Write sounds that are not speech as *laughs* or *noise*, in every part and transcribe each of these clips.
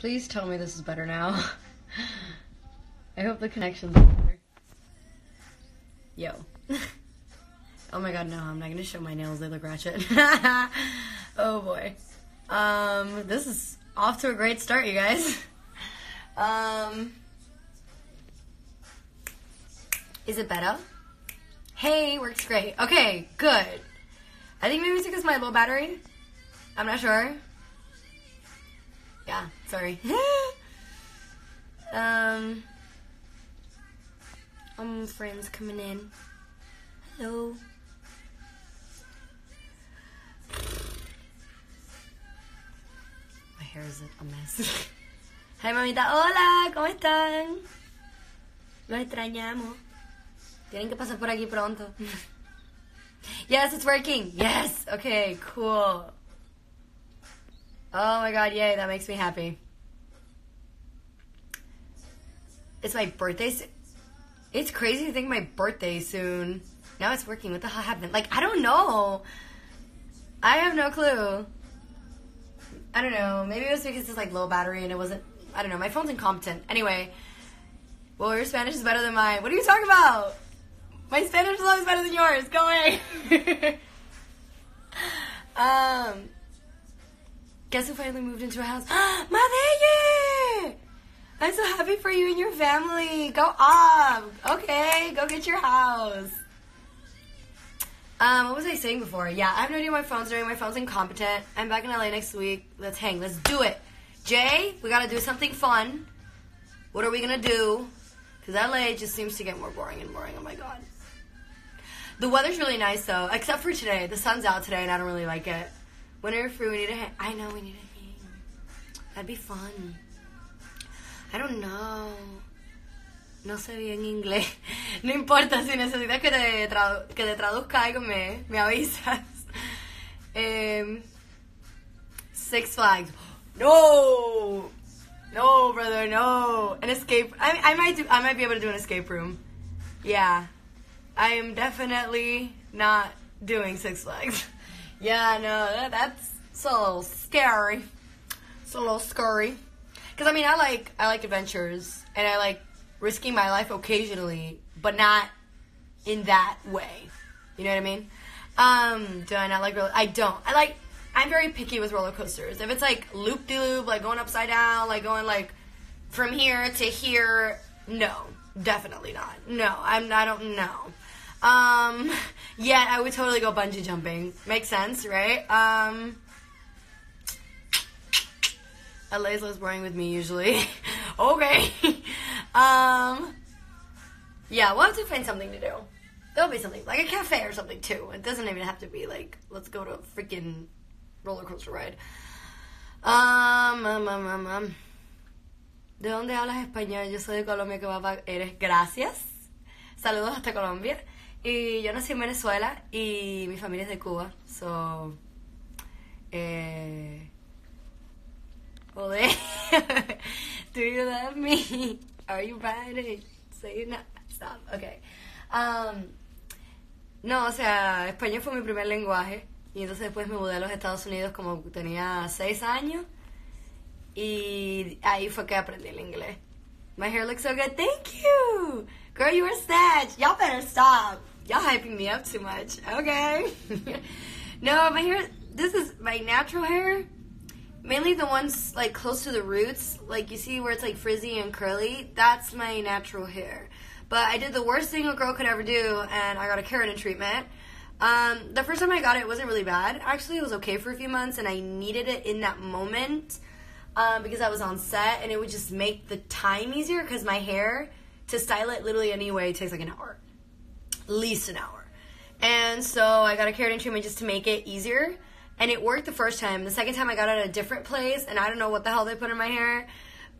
Please tell me this is better now. *laughs* I hope the connection's better. Yo. *laughs* oh my god, no, I'm not gonna show my nails, they look ratchet. *laughs* oh boy. Um, this is off to a great start, you guys. Um, is it better? Hey, works great. Okay, good. I think maybe it's because my low battery. I'm not sure. Yeah, sorry. *laughs* um, um, friends coming in. Hello. My hair is a mess. *laughs* Hi, mamita. Hola, ¿cómo están? Los extrañamos. Tienen que pasar por aquí pronto. *laughs* yes, it's working. Yes. Okay, cool. Oh my god, yay, that makes me happy. It's my birthday. So- it's crazy to think my birthday soon. Now it's working. What the hell happened? Like, I don't know. I have no clue. I don't know. Maybe it was because it's like low battery and it wasn't. I don't know. My phone's incompetent. Anyway, well, your Spanish is better than mine. What are you talking about? My Spanish is always better than yours. Go away. *laughs* um, guess who finally moved into a house? *gasps* Madeye! I'm so happy for you and your family. Go off. Okay, go get your house. Um, what was I saying before? Yeah, I have no idea my phone's doing. My phone's incompetent. I'm back in LA next week. Let's hang. Let's do it. Jay, we gotta do something fun. What are we gonna do? Because LA just seems to get more boring and boring. Oh my god. The weather's really nice though, except for today. The sun's out today and I don't really like it. When are we need to hang. I know we need to hang. That'd be fun. I don't know. No sé bien inglés. *laughs* No importa, si necesitas que te, tradu- que te traduzca algo, me, me avisas. *laughs* Em, Six Flags. No! No, brother, no. An escape. I, I might do. I might be able to do an escape room. Yeah, I am definitely not doing Six Flags. *laughs* Yeah, no, that, that's a little scary. It's a little scary. Cause I mean, I like I like adventures and I like risking my life occasionally, but not in that way. You know what I mean? Um, do I not like roller? I don't. I like. I'm very picky with roller coasters. If it's like loop de loop, like going upside down, like going like from here to here, no, definitely not. No, I'm. I don't know. Um, *laughs* yeah, I would totally go bungee jumping. Makes sense, right? Um. *coughs* LA's less boring with me usually. *laughs* okay. *laughs* um. Yeah, we'll have to find something to do. There'll be something like a cafe or something too. It doesn't even have to be like let's go to a freaking roller coaster ride. Um, um, um, um, um. ¿De dónde hablas español? Yo soy de Colombia, que papá eres. Gracias. Saludos hasta Colombia. Y yo nací en Venezuela y mi familia es de Cuba. So, eh, Joder. *laughs* Do you love me? Are you riding? Say no. Stop. Okay. Um, no, o sea, español fue mi primer lenguaje. Y entonces después me mudé a los Estados Unidos como tenía seis años. Y ahí fue que aprendí el inglés. My hair looks so good. Thank you. Girl, you were snatched. Y'all better stop. Y'all hyping me up too much. Okay. *laughs* no, my hair, this is my natural hair. Mainly the ones like close to the roots, like you see where it's like frizzy and curly. That's my natural hair. But I did the worst thing a girl could ever do, and I got a keratin treatment. Um, the first time I got it, it wasn't really bad. Actually, it was okay for a few months, and I needed it in that moment um, because I was on set, and it would just make the time easier. Because my hair, to style it literally anyway, takes like an hour, at least an hour. And so I got a keratin treatment just to make it easier. And it worked the first time. The second time I got it at a different place, and I don't know what the hell they put in my hair.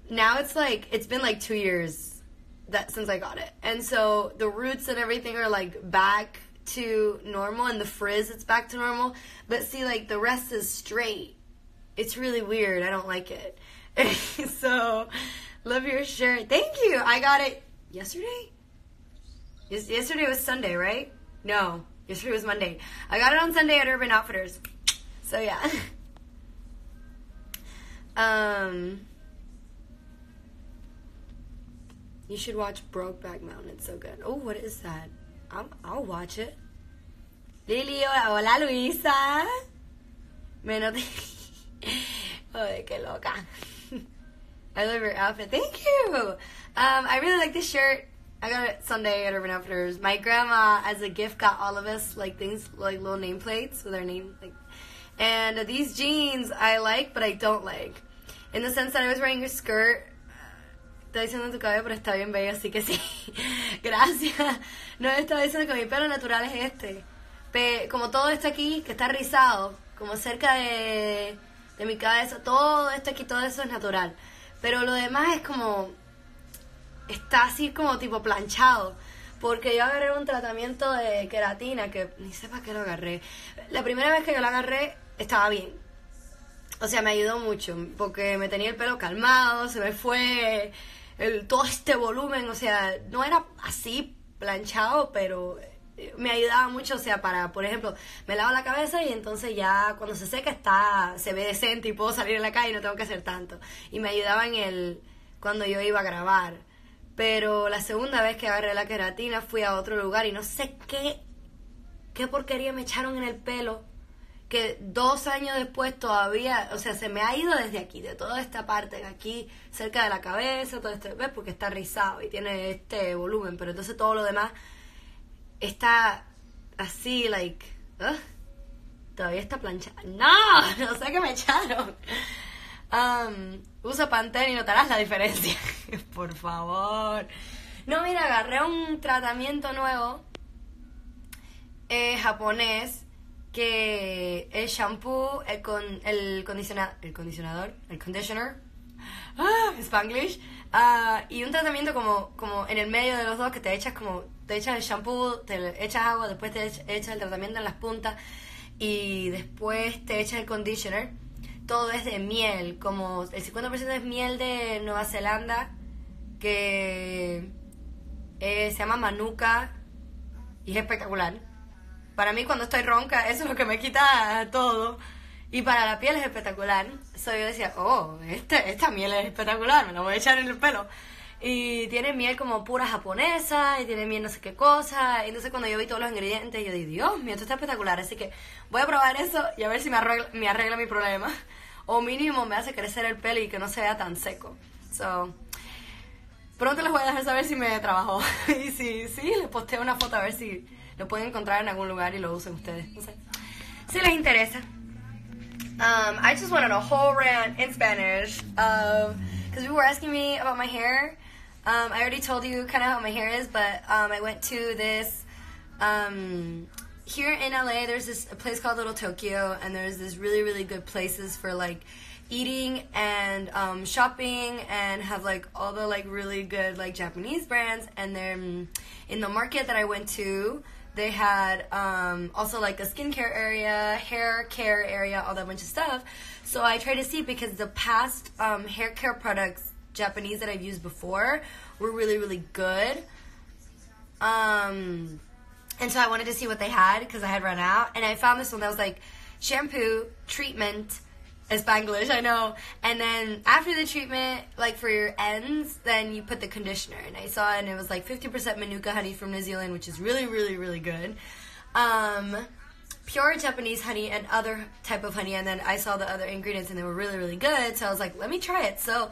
Now it's like, it's been like two years that since I got it. And so the roots and everything are like back to normal, and the frizz it's back to normal. But see, like the rest is straight. It's really weird. I don't like it. *laughs* so, love your shirt. Thank you. I got it yesterday. Yes, yesterday was Sunday, right? No, yesterday was Monday. I got it on Sunday at Urban Outfitters. So yeah. *laughs* Um. You should watch Brokeback Mountain. It's so good. Oh, what is that? I'm, I'll watch it. Lily, hola Luisa. Me noté. *laughs* Ay, qué loca. *laughs* I love your outfit. Thank you. Um, I really like this shirt. I got it Sunday at Urban Outfitters. My grandma, as a gift, got all of us like things like little nameplates with our name. Like, and these jeans I like, but I don't like. In the sense that I was wearing a skirt. Está diciendo tu cabello, pero está bien bello, así que sí. *laughs* Gracias. No estaba diciendo que mi pelo natural es este. Pe como todo esto aquí, que está rizado, como cerca de, de mi cabeza, todo esto aquí, todo eso es natural. Pero lo demás es como. Está así como tipo planchado. Porque yo agarré un tratamiento de queratina que ni sepa qué lo agarré. La primera vez que yo lo agarré estaba bien. O sea, me ayudó mucho. Porque me tenía el pelo calmado, se me fue el, todo este volumen. O sea, no era así planchado, pero me ayudaba mucho, o sea, para, por ejemplo, me lavo la cabeza y entonces ya cuando se seca está, se ve decente y puedo salir en la calle y no tengo que hacer tanto. Y me ayudaba en el, cuando yo iba a grabar. Pero la segunda vez que agarré la queratina fui a otro lugar y no sé qué, qué porquería me echaron en el pelo. Que dos años después todavía, o sea, se me ha ido desde aquí, de toda esta parte, de aquí, cerca de la cabeza, todo este, ¿ves? Porque está rizado y tiene este volumen, pero entonces todo lo demás está así, like, todavía está planchada. No, *laughs* no sé qué me echaron. Um, usa Pantene y notarás la diferencia. *laughs* Por favor. No, mira, agarré un tratamiento nuevo eh, japonés que el shampoo, el, con, el, condiciona, el condicionador, el conditioner, *gasps* ah, Spanglish, uh, y un tratamiento como, como en el medio de los dos que te echas como te echas el shampoo, te echas agua, después te echas el tratamiento en las puntas y después te echas el conditioner. Todo es de miel, como el 50% es miel de Nueva Zelanda, que eh, se llama Manuka y es espectacular. Para mí cuando estoy ronca, *laughs* eso es lo que me quita todo. Y para la piel es espectacular. So yo decía, oh, este, esta miel es espectacular, me la voy a echar en el pelo. Y tiene miel como pura japonesa, y tiene miel no sé qué cosa. Y entonces cuando yo vi todos los ingredientes, yo dije, Dios mío, esto está espectacular. Así que voy a probar eso y a ver si me arregla, me arregla mi problema. O mínimo me hace crecer el pelo y que no se vea tan seco. So, pronto les voy a dejar saber si me trabajó. *laughs* y si sí, les posteo una foto a ver si lo pueden encontrar en algún lugar y lo usen ustedes. No sé. Si les interesa. Um, I just wanted a whole rant in Spanish. Because um, people were asking me about my hair. Um, I already told you kind of how my hair is, but um, I went to this. Here in LA, there's this a place called Little Tokyo, and there's this really, really good places for like eating and um, shopping, and have like all the like really good like Japanese brands. And then in the market that I went to, they had um, also like a skincare area, hair care area, all that bunch of stuff. So I tried to see because the past um, hair care products Japanese that I've used before were really, really good. Um, and so I wanted to see what they had because I had run out. And I found this one that was like shampoo, treatment, Spanglish, I know. And then after the treatment, like for your ends, then you put the conditioner. And I saw it and it was like 50% Manuka honey from New Zealand, which is really, really, really good. Um, pure Japanese honey and other type of honey. And then I saw the other ingredients and they were really, really good. So I was like, let me try it. So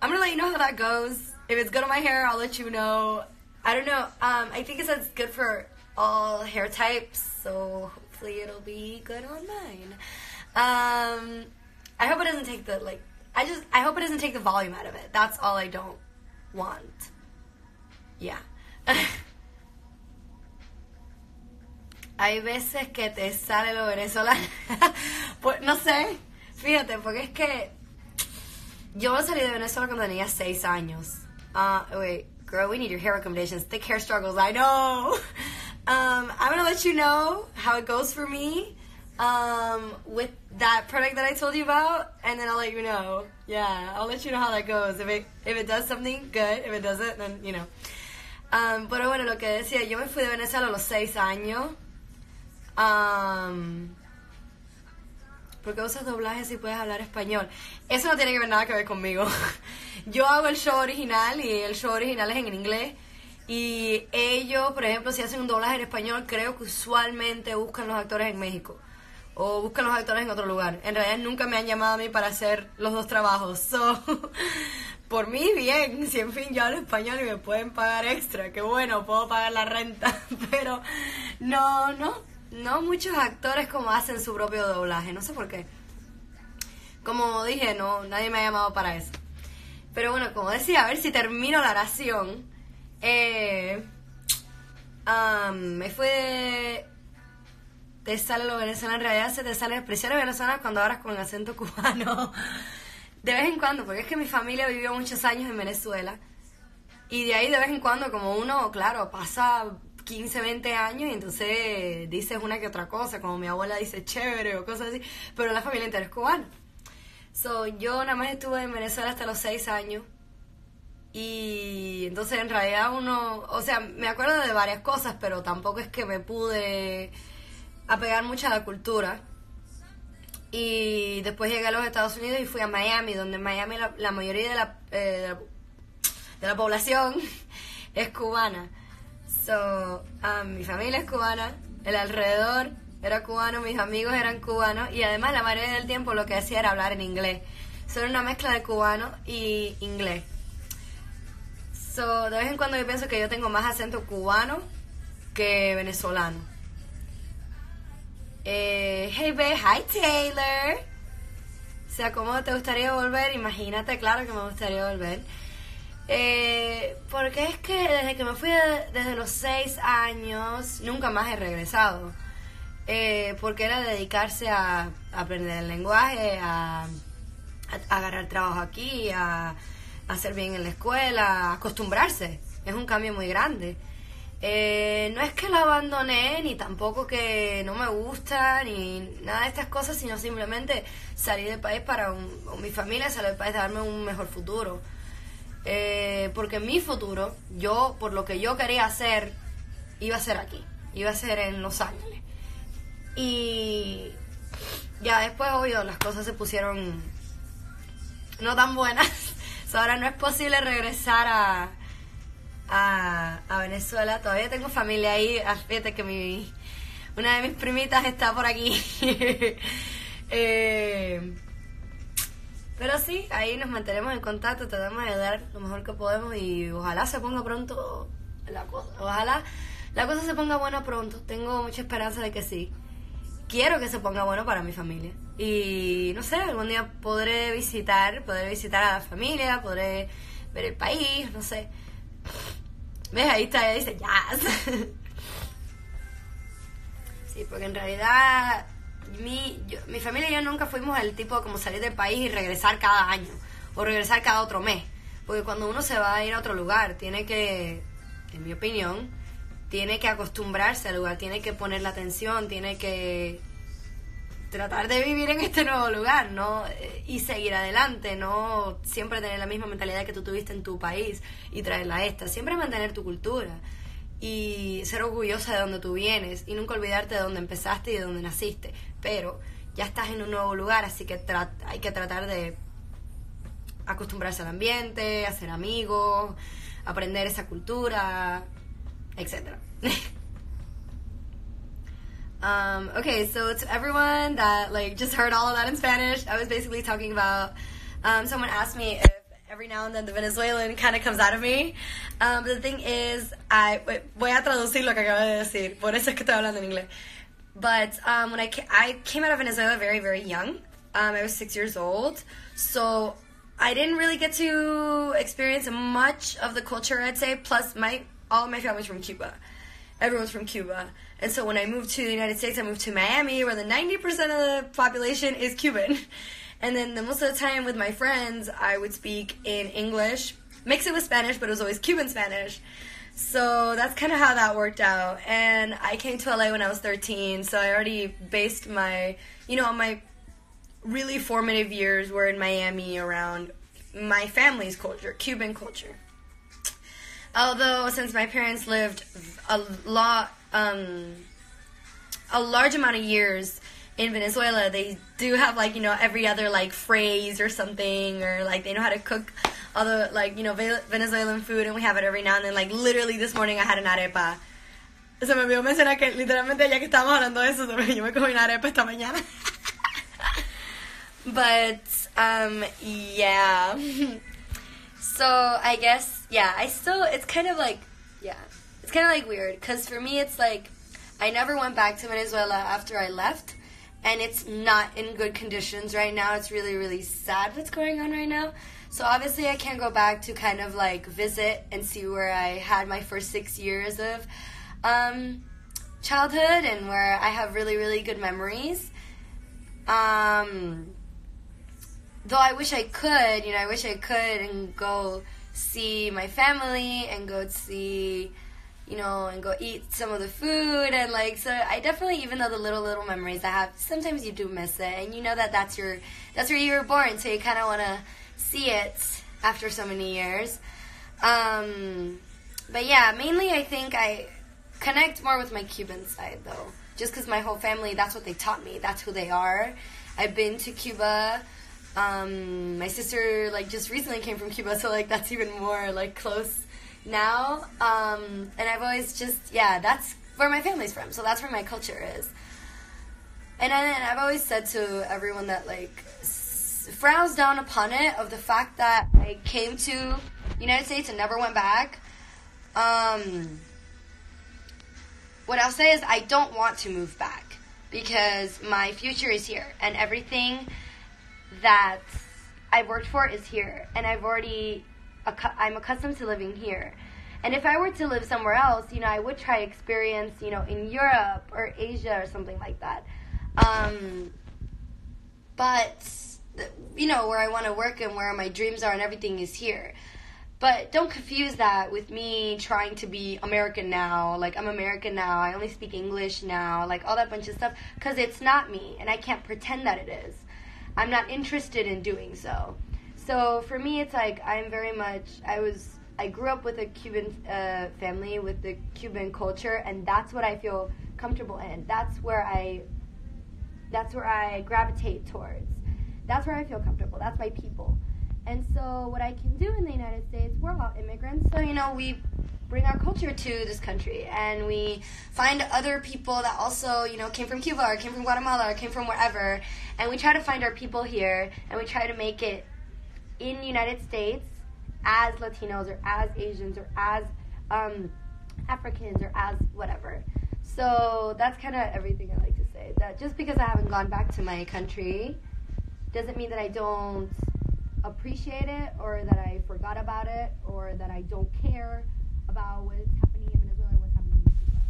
I'm gonna let you know how that goes. If it's good on my hair, I'll let you know. I don't know. Um, I think it says good for all hair types, so hopefully it'll be good on mine. Um, I hope it doesn't take the like. I just I hope it doesn't take the volume out of it. That's all I don't want. Yeah. *laughs* Hay veces que te sale lo venezolano. *laughs* pues no sé. Fíjate, porque es que Yo salí de Venezuela cuando tenía seis años. Uh, wait, girl, we need your hair recommendations. Thick hair struggles, I know. *laughs* Um, I'm gonna let you know how it goes for me um, with that product that I told you about, and then I'll let you know. Yeah, I'll let you know how that goes. If it if it does something, good. If it doesn't, then you know. Um, pero bueno, lo que decía, yo me fui de Venezuela a los seis años. Um, ¿Por qué usas doblaje si puedes hablar español? Eso no tiene que ver nada que ver conmigo. *laughs* Yo hago el show original y el show original es en inglés. Y ellos, por ejemplo, si hacen un doblaje en español, creo que usualmente buscan los actores en México. O buscan los actores en otro lugar. En realidad nunca me han llamado a mí para hacer los dos trabajos. *laughs* So, por mí bien, si en fin yo hablo español y me pueden pagar extra, qué bueno, puedo pagar la renta, *laughs* pero no, no, no muchos actores como hacen su propio doblaje, no sé por qué. Como dije, no, nadie me ha llamado para eso. Pero bueno, como decía, a ver si termino la oración. Eh, me fue te sale lo venezolano, en realidad se te salen expresiones venezolanas cuando hablas con acento *laughs* cubano de vez en cuando, porque es que mi familia vivió muchos años en Venezuela. Y de ahí de vez en cuando, como uno, claro, pasa 15, 20 años y entonces dices una que otra cosa, como mi abuela dice chévere o cosas así, pero la familia entera es cubana. So, yo nada más estuve en Venezuela hasta los 6 años. Y entonces en realidad uno, o sea, me acuerdo de varias cosas, pero tampoco es que me pude apegar mucho a la cultura. Y después llegué a los Estados Unidos y fui a Miami, donde en Miami la, mayoría de la, eh, de la, población *laughs* es cubana. So, um, mi familia es cubana, el alrededor era cubano, mis amigos eran cubanos y además la mayoría del tiempo lo que hacía era hablar en inglés. Son una mezcla de cubano y inglés. So, de vez en cuando yo pienso que yo tengo más acento cubano que venezolano. Eh, hey, babe, hi Taylor. O sea, ¿cómo te gustaría volver? Imagínate, claro que me gustaría volver. Eh, porque es que desde que me fui desde los seis años, nunca más he regresado. Eh, porque era dedicarse a, aprender el lenguaje, a, a, agarrar trabajo aquí, a, a hacer bien en la escuela, acostumbrarse. Es un cambio muy grande. Eh, no es que lo abandoné, ni tampoco que no me gusta, ni nada de estas cosas, sino simplemente salir del país para mi familia, salir del país, darme un mejor futuro. Eh, porque mi futuro, yo, por lo que yo quería hacer, iba a ser aquí, iba a ser en Los Ángeles. Y ya después, obvio, las cosas se pusieron no tan buenas. Ahora no es posible regresar a a, Venezuela. Todavía tengo familia ahí. Ah, fíjate que mi, una de mis primitas está por aquí. *laughs* Eh, pero sí, ahí nos mantenemos en contacto, tratamos de dar lo mejor que podemos y ojalá se ponga pronto la cosa. Ojalá la cosa se ponga buena pronto. Tengo mucha esperanza de que sí. Quiero que se ponga bueno para mi familia. Y no sé, algún día podré visitar, podré visitar a la familia, podré ver el país, no sé. ¿Ves? Ahí está, ella dice jazz. *laughs* sí, porque en realidad mi, mi familia y yo nunca fuimos el tipo de como salir del país y regresar cada año o regresar cada otro mes. Porque cuando uno se va a ir a otro lugar, tiene que, en mi opinión, tiene que acostumbrarse al lugar, tiene que poner la atención, tiene que tratar de vivir en este nuevo lugar, ¿no? Y seguir adelante, no siempre tener la misma mentalidad que tú tuviste en tu país y traerla a esta. Siempre mantener tu cultura y ser orgullosa de donde tú vienes y nunca olvidarte de dónde empezaste y de dónde naciste. Pero ya estás en un nuevo lugar, así que hay que tratar de acostumbrarse al ambiente, hacer amigos, aprender esa cultura, etcétera. Um, okay, so to everyone that like just heard all of that in Spanish, I was basically talking about. Um, someone asked me if every now and then the Venezuelan kind of comes out of me. Um, but the thing is, I voy a traducir lo que acabo de decir. Por eso es que estoy hablando en inglés. But um, when I ca- I came out of Venezuela very very young. Um, I was six years old, so I didn't really get to experience much of the culture. I'd say. Plus, my all my family's from Cuba. Everyone's from Cuba. And so when I moved to the United States, I moved to Miami, where the 90% of the population is Cuban. *laughs* And then the most of the time with my friends, I would speak in English, mix it with Spanish, but it was always Cuban Spanish. So that's kind of how that worked out. And I came to LA when I was 13, so I already based my, you know, my really formative years were in Miami around my family's culture, Cuban culture. Although, since my parents lived a lot um, a large amount of years in Venezuela they do have like you know every other like phrase or something or like they know how to cook other like you know Venezuelan food and we have it every now and then. Like literally this morning I had an arepa. Se me olvidó mencionar que literalmente ya que estábamos hablando de eso *laughs* yo me comí una arepa esta mañana. *laughs* But um yeah. *laughs* So I guess yeah I still it's kind of like yeah it's kind of like weird because for me it's like I never went back to Venezuela after I left and it's not in good conditions right now. It's really, really sad what's going on right now. So obviously, I can't go back to kind of like visit and see where I had my first six years of um, childhood and where I have really, really good memories. Um, though I wish I could, you know, I wish I could and go see my family and go see you know, and go eat some of the food and like so I definitely even though the little little memories I have, sometimes you do miss it and you know that that's your that's where you were born, so you kind of want to see it after so many years. Um, but yeah, mainly I think I connect more with my Cuban side though, just because my whole family that's what they taught me, that's who they are. I've been to Cuba. Um, my sister like just recently came from Cuba, so like that's even more like close now. Um, and I've always just, yeah, that's where my family's from. So that's where my culture is. And, I, and I've always said to everyone that, like, frowns down upon it of the fact that I came to United States and never went back. Um, what I'll say is I don't want to move back because my future is here and everything that I've worked for is here and I've already I'm accustomed to living here. And if I were to live somewhere else, you know, I would try experience, you know, in Europe or Asia or something like that. Um, but you know, where I want to work and where my dreams are and everything is here. But don't confuse that with me trying to be American now. Like, I'm American now. I only speak English now. Like, all that bunch of stuff. Because it's not me. And I can't pretend that it is. I'm not interested in doing so. So for me, it's like I'm very much. I was. I grew up with a Cuban uh, family with the Cuban culture, and that's what I feel comfortable in. That's where I. That's where I gravitate towards. That's where I feel comfortable. That's my people. And so, what I can do in the United States, we're all immigrants. So, you know, we bring our culture to this country and we find other people that also, you know, came from Cuba or came from Guatemala or came from wherever. And we try to find our people here and we try to make it in the United States as Latinos or as Asians or as um, Africans or as whatever. So that's kind of everything I like to say. That just because I haven't gone back to my country doesn't mean that I don't appreciate it or that I forgot about it or that I don't care about what's happening in Venezuela or what's happening in Cuba.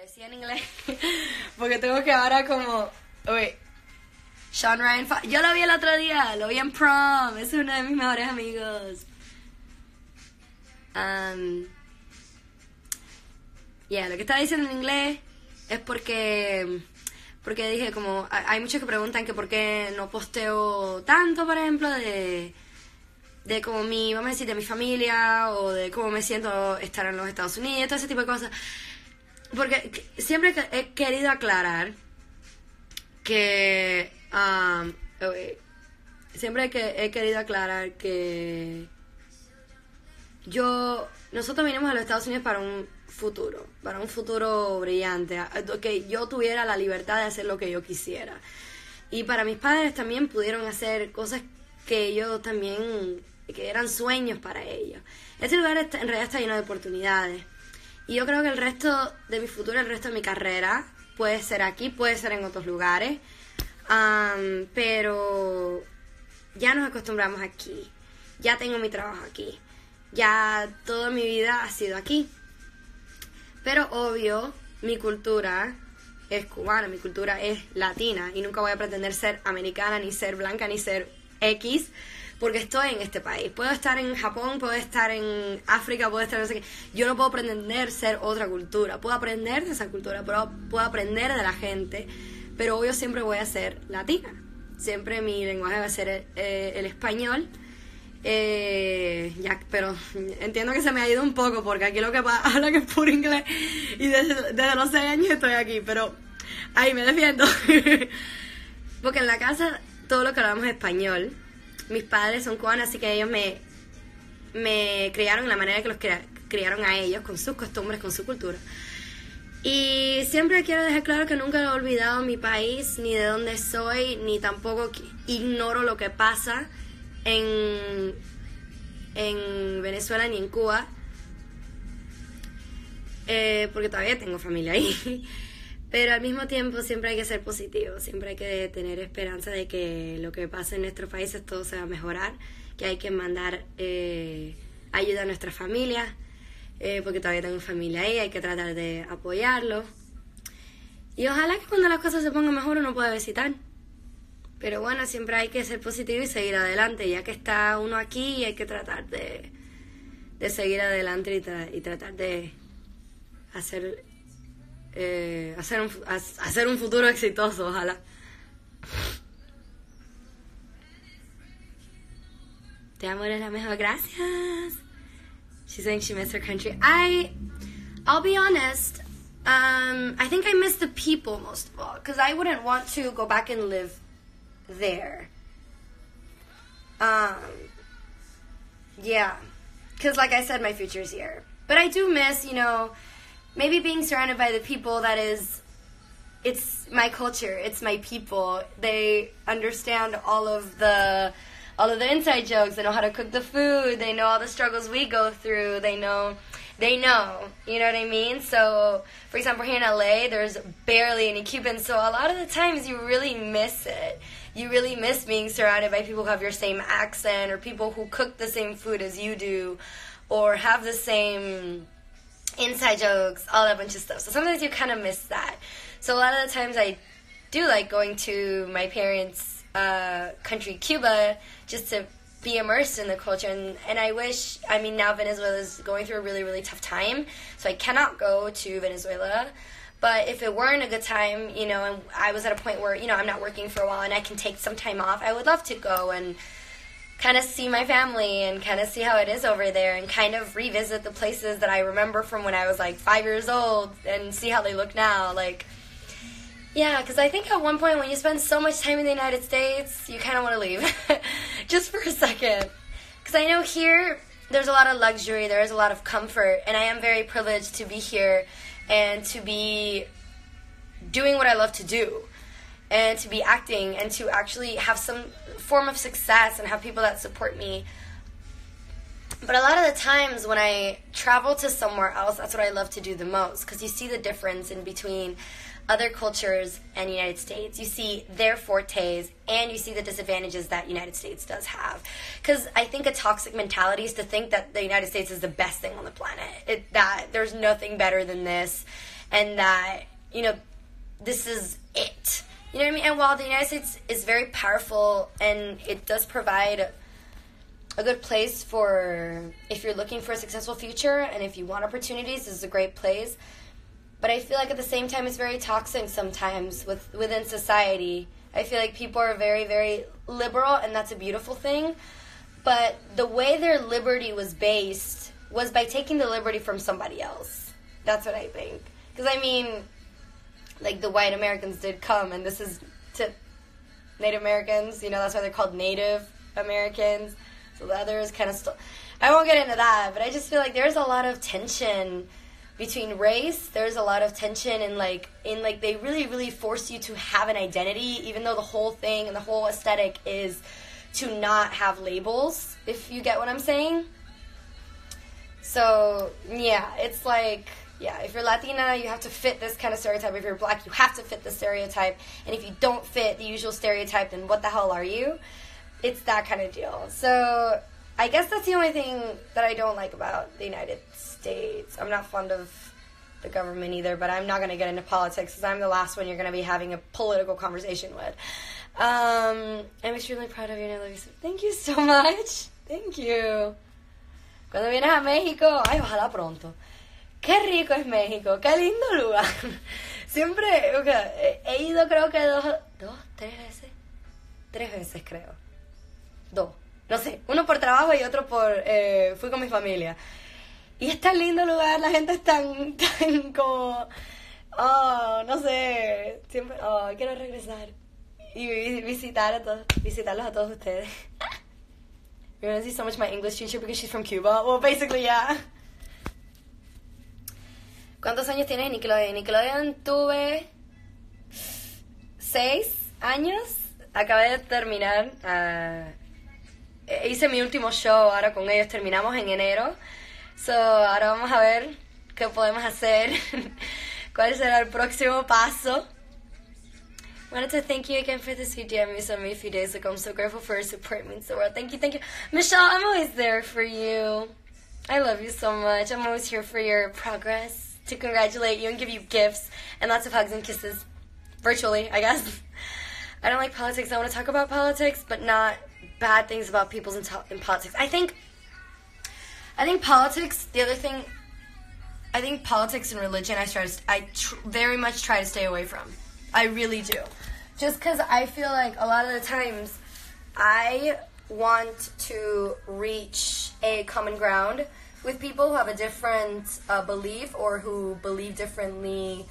decía en inglés. *laughs* Porque tengo que ahora como. Uy. Sean Ryan. Yo lo vi el otro día, lo vi en prom. Es uno de mis mejores amigos. Um, yeah, lo que estaba diciendo en inglés es porque. Porque dije, como. Hay muchos que preguntan que por qué no posteo tanto, por ejemplo, de. De como mi, vamos a decir, de mi familia o de cómo me siento estar en los Estados Unidos, todo ese tipo de cosas. Porque siempre he querido aclarar que. Um, siempre que he querido aclarar que. Yo. Nosotros vinimos a los Estados Unidos para un futuro, para un futuro brillante, que yo tuviera la libertad de hacer lo que yo quisiera. Y para mis padres también pudieron hacer cosas que ellos también, que eran sueños para ellos. Este lugar en realidad está lleno de oportunidades. Y yo creo que el resto de mi futuro, el resto de mi carrera, puede ser aquí, puede ser en otros lugares. pero ya nos acostumbramos aquí. Ya tengo mi trabajo aquí. Ya toda mi vida ha sido aquí. Pero obvio, mi cultura es cubana, mi cultura es latina y nunca voy a pretender ser americana, ni ser blanca, ni ser X porque estoy en este país. Puedo estar en Japón, puedo estar en África, puedo estar no sé. Yo no puedo pretender ser otra cultura. Puedo aprender de esa cultura, puedo, puedo aprender de la gente, pero yo siempre voy a ser latina. siempre mi lenguaje va a ser el, eh, el español. Eh, ya, pero entiendo que se me ha ido un poco porque aquí lo que *laughs* habla que es puro inglés y desde, desde los 6 años estoy aquí, pero ahí me defiendo. *laughs* porque en la casa todo lo que hablamos es español. Mis padres son cubanos, así que ellos me, me criaron en la manera que los criaron a ellos, con sus costumbres, con su cultura. Y siempre quiero dejar claro que nunca he olvidado mi país, ni de dónde soy, ni tampoco ignoro lo que pasa en, en Venezuela ni en Cuba, eh, porque todavía tengo familia ahí. *laughs* Pero al mismo tiempo siempre hay que ser positivo, siempre hay que tener esperanza de que lo que pasa en nuestros países todo se va a mejorar, que hay que mandar eh, ayuda a nuestras familias, eh, porque todavía tengo familia ahí, hay que tratar de apoyarlo. Y ojalá que cuando las cosas se pongan mejor uno pueda visitar. Pero bueno, siempre hay que ser positivo y seguir adelante, ya que está uno aquí hay que tratar de, de seguir adelante y, tratar de hacer, eh, hacer, un, hacer un futuro exitoso, ojalá. Te amo, eres la mejor, gracias. She's saying she missed her country. I, I'll be honest, um, I think I miss the people most of all, because I wouldn't want to go back and live there. Um, yeah, because like I said, my future's here. But I do miss, you know, maybe being surrounded by the people that is. It's my culture. It's my people. They understand all of the all of the inside jokes. They know how to cook the food. They know all the struggles we go through. They know they know. You know what I mean? So, for example, here in LA, there's barely any Cubans. So a lot of the times you really miss it you really miss being surrounded by people who have your same accent or people who cook the same food as you do or have the same inside jokes, all that bunch of stuff. So sometimes you kind of miss that. So a lot of the times I do like going to my parents' uh, country, Cuba, just to be immersed in the culture. And, and I wish, I mean, now Venezuela is going through a really, really tough time. So I cannot go to Venezuela. But if it weren't a good time, you know, and I was at a point where, you know, I'm not working for a while and I can take some time off, I would love to go and kind of see my family and kind of see how it is over there and kind of revisit the places that I remember from when I was like five years old and see how they look now. Like, yeah, because I think at one point when you spend so much time in the United States, you kind of want to leave *laughs* just for a second. Because I know here there's a lot of luxury, there's a lot of comfort, and I am very privileged to be here and to be doing what I love to do and to be acting and to actually have some form of success and have people that support me. But a lot of the times when I travel to somewhere else, that's what I love to do the most because you see the difference in between other cultures and United States. You see their fortes and you see the disadvantages that United States does have. Because I think a toxic mentality is to think that the United States is the best thing on the planet. It, that there's nothing better than this, and that you know this is it. You know what I mean? And while the United States is very powerful and it does provide a good place for if you're looking for a successful future and if you want opportunities, this is a great place but I feel like at the same time it's very toxic sometimes with within society. I feel like people are very very liberal and that's a beautiful thing. But the way their liberty was based was by taking the liberty from somebody else. That's what I think. Cuz I mean like the white Americans did come and this is to Native Americans, you know, that's why they're called Native Americans. So the others kind of still I won't get into that, but I just feel like there's a lot of tension between race there's a lot of tension and like in like they really really force you to have an identity even though the whole thing and the whole aesthetic is to not have labels if you get what i'm saying. So yeah it's like yeah if you're latina you have to fit this kind of stereotype. If you're black you have to fit the stereotype. And if you don't fit the usual stereotype then what the hell are you? It's that kind of deal. So i guess that's the only thing that i don't like about the united States. I'm not fond of the government either, but I'm not going to get into politics because I'm the last one you're going to be having a political conversation with. Um, I'm extremely proud of you, and I love you. Thank you so much. Thank you. Cuando vienes a México, ay, ojalá pronto. Qué rico es México, qué lindo lugar. *laughs* Siempre, okay, he ido creo que dos, dos, tres veces. tres veces creo. Dos. No sé, uno por trabajo y otro por... Eh, fui con mi familia. Y es tan lindo lugar, la gente es tan, *laughs* tan como... Oh, no sé, siempre... Oh, quiero regresar. Y visitar a todos, visitarlos a todos ustedes. *laughs* You're gonna see so much my English teacher because she's from Cuba. Well, basically, yeah. ¿Cuántos años tienes en Nickelodeon? Nickelodeon tuve seis años. Acabé de terminar. Uh, Eh, hice mi último show ahora con ellos. Terminamos en enero. So, ahora vamos a ver qué podemos hacer. *laughs* ¿Cuál será el próximo paso? wanted to thank you again for this video you sent me a few days ago. I'm so grateful for your support. Means the world. Thank you, thank you. Michelle, I'm always there for you. I love you so much. I'm always here for your progress, to congratulate you and give you gifts and lots of hugs and kisses. Virtually, I guess. *laughs* I don't like politics. I want to talk about politics, but not bad things about people's in, in politics. I think I think politics, the other thing I think politics and religion I try to I tr- very much try to stay away from. I really do. Just because I feel like a lot of the times I want to reach a common ground with people who have a different uh, belief or who believe differently,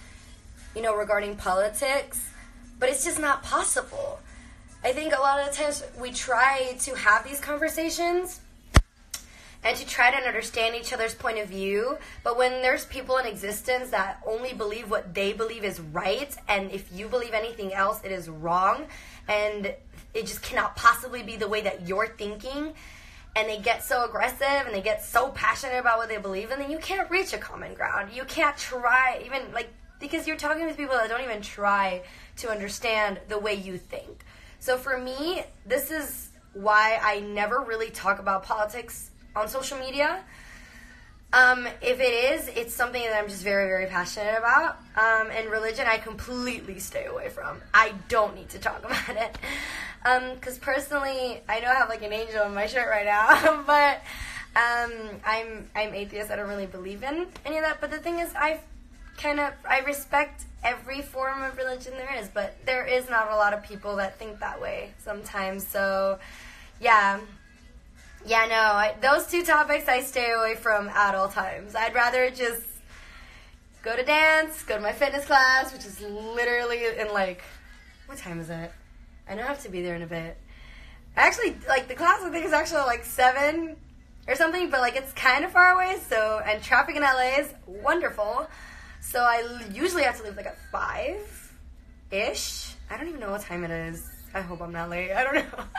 you know, regarding politics. But it's just not possible. I think a lot of the times we try to have these conversations and to try to understand each other's point of view. But when there's people in existence that only believe what they believe is right, and if you believe anything else, it is wrong, and it just cannot possibly be the way that you're thinking, and they get so aggressive and they get so passionate about what they believe and then you can't reach a common ground. You can't try, even like, because you're talking with people that don't even try to understand the way you think. So for me, this is why I never really talk about politics on social media. Um, if it is, it's something that I'm just very, very passionate about. Um, and religion, I completely stay away from. I don't need to talk *laughs* about it. Because um, personally, I know I have like an angel on my shirt right now, *laughs* but um, I'm I'm atheist. I don't really believe in any of that. But the thing is, I kind of I respect every form of religion there is, but there is not a lot of people that think that way sometimes. So, yeah. Yeah, no, I, those two topics I stay away from at all times. I'd rather just go to dance, go to my fitness class, which is literally in like, what time is it? I know I have to be there in a bit. Actually, like the class I think is actually like seven or something, but like it's kind of far away. So and traffic in LA is wonderful. So I usually have to leave like at five ish. I don't even know what time it is. I hope I'm not late. I don't know. *laughs*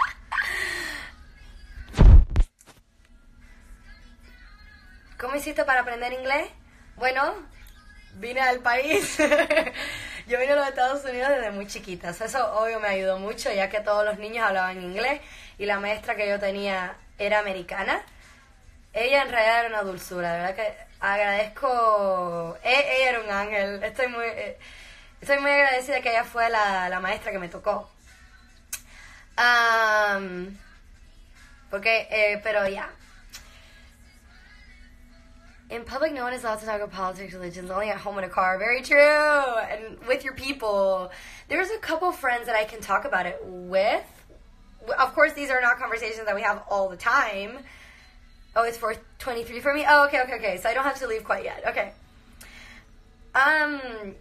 ¿Cómo hiciste para aprender inglés? Bueno, vine al país. *laughs* Yo vine a los Estados Unidos desde muy chiquita. Eso obvio me ayudó mucho, ya que todos los niños hablaban inglés y la maestra que yo tenía era americana. Ella en realidad era una dulzura, de verdad que agradezco. E, ella era un ángel. Estoy muy, eh, estoy muy agradecida que ella fue la, la maestra que me tocó. porque, eh, pero ya, in public, no one is allowed to talk about politics, religions, only at home in a car. Very true. And with your people. There's a couple friends that I can talk about it with. Of course, these are not conversations that we have all the time. Oh, it's 423 for me? Oh, okay, okay, okay. So I don't have to leave quite yet. Okay. Um,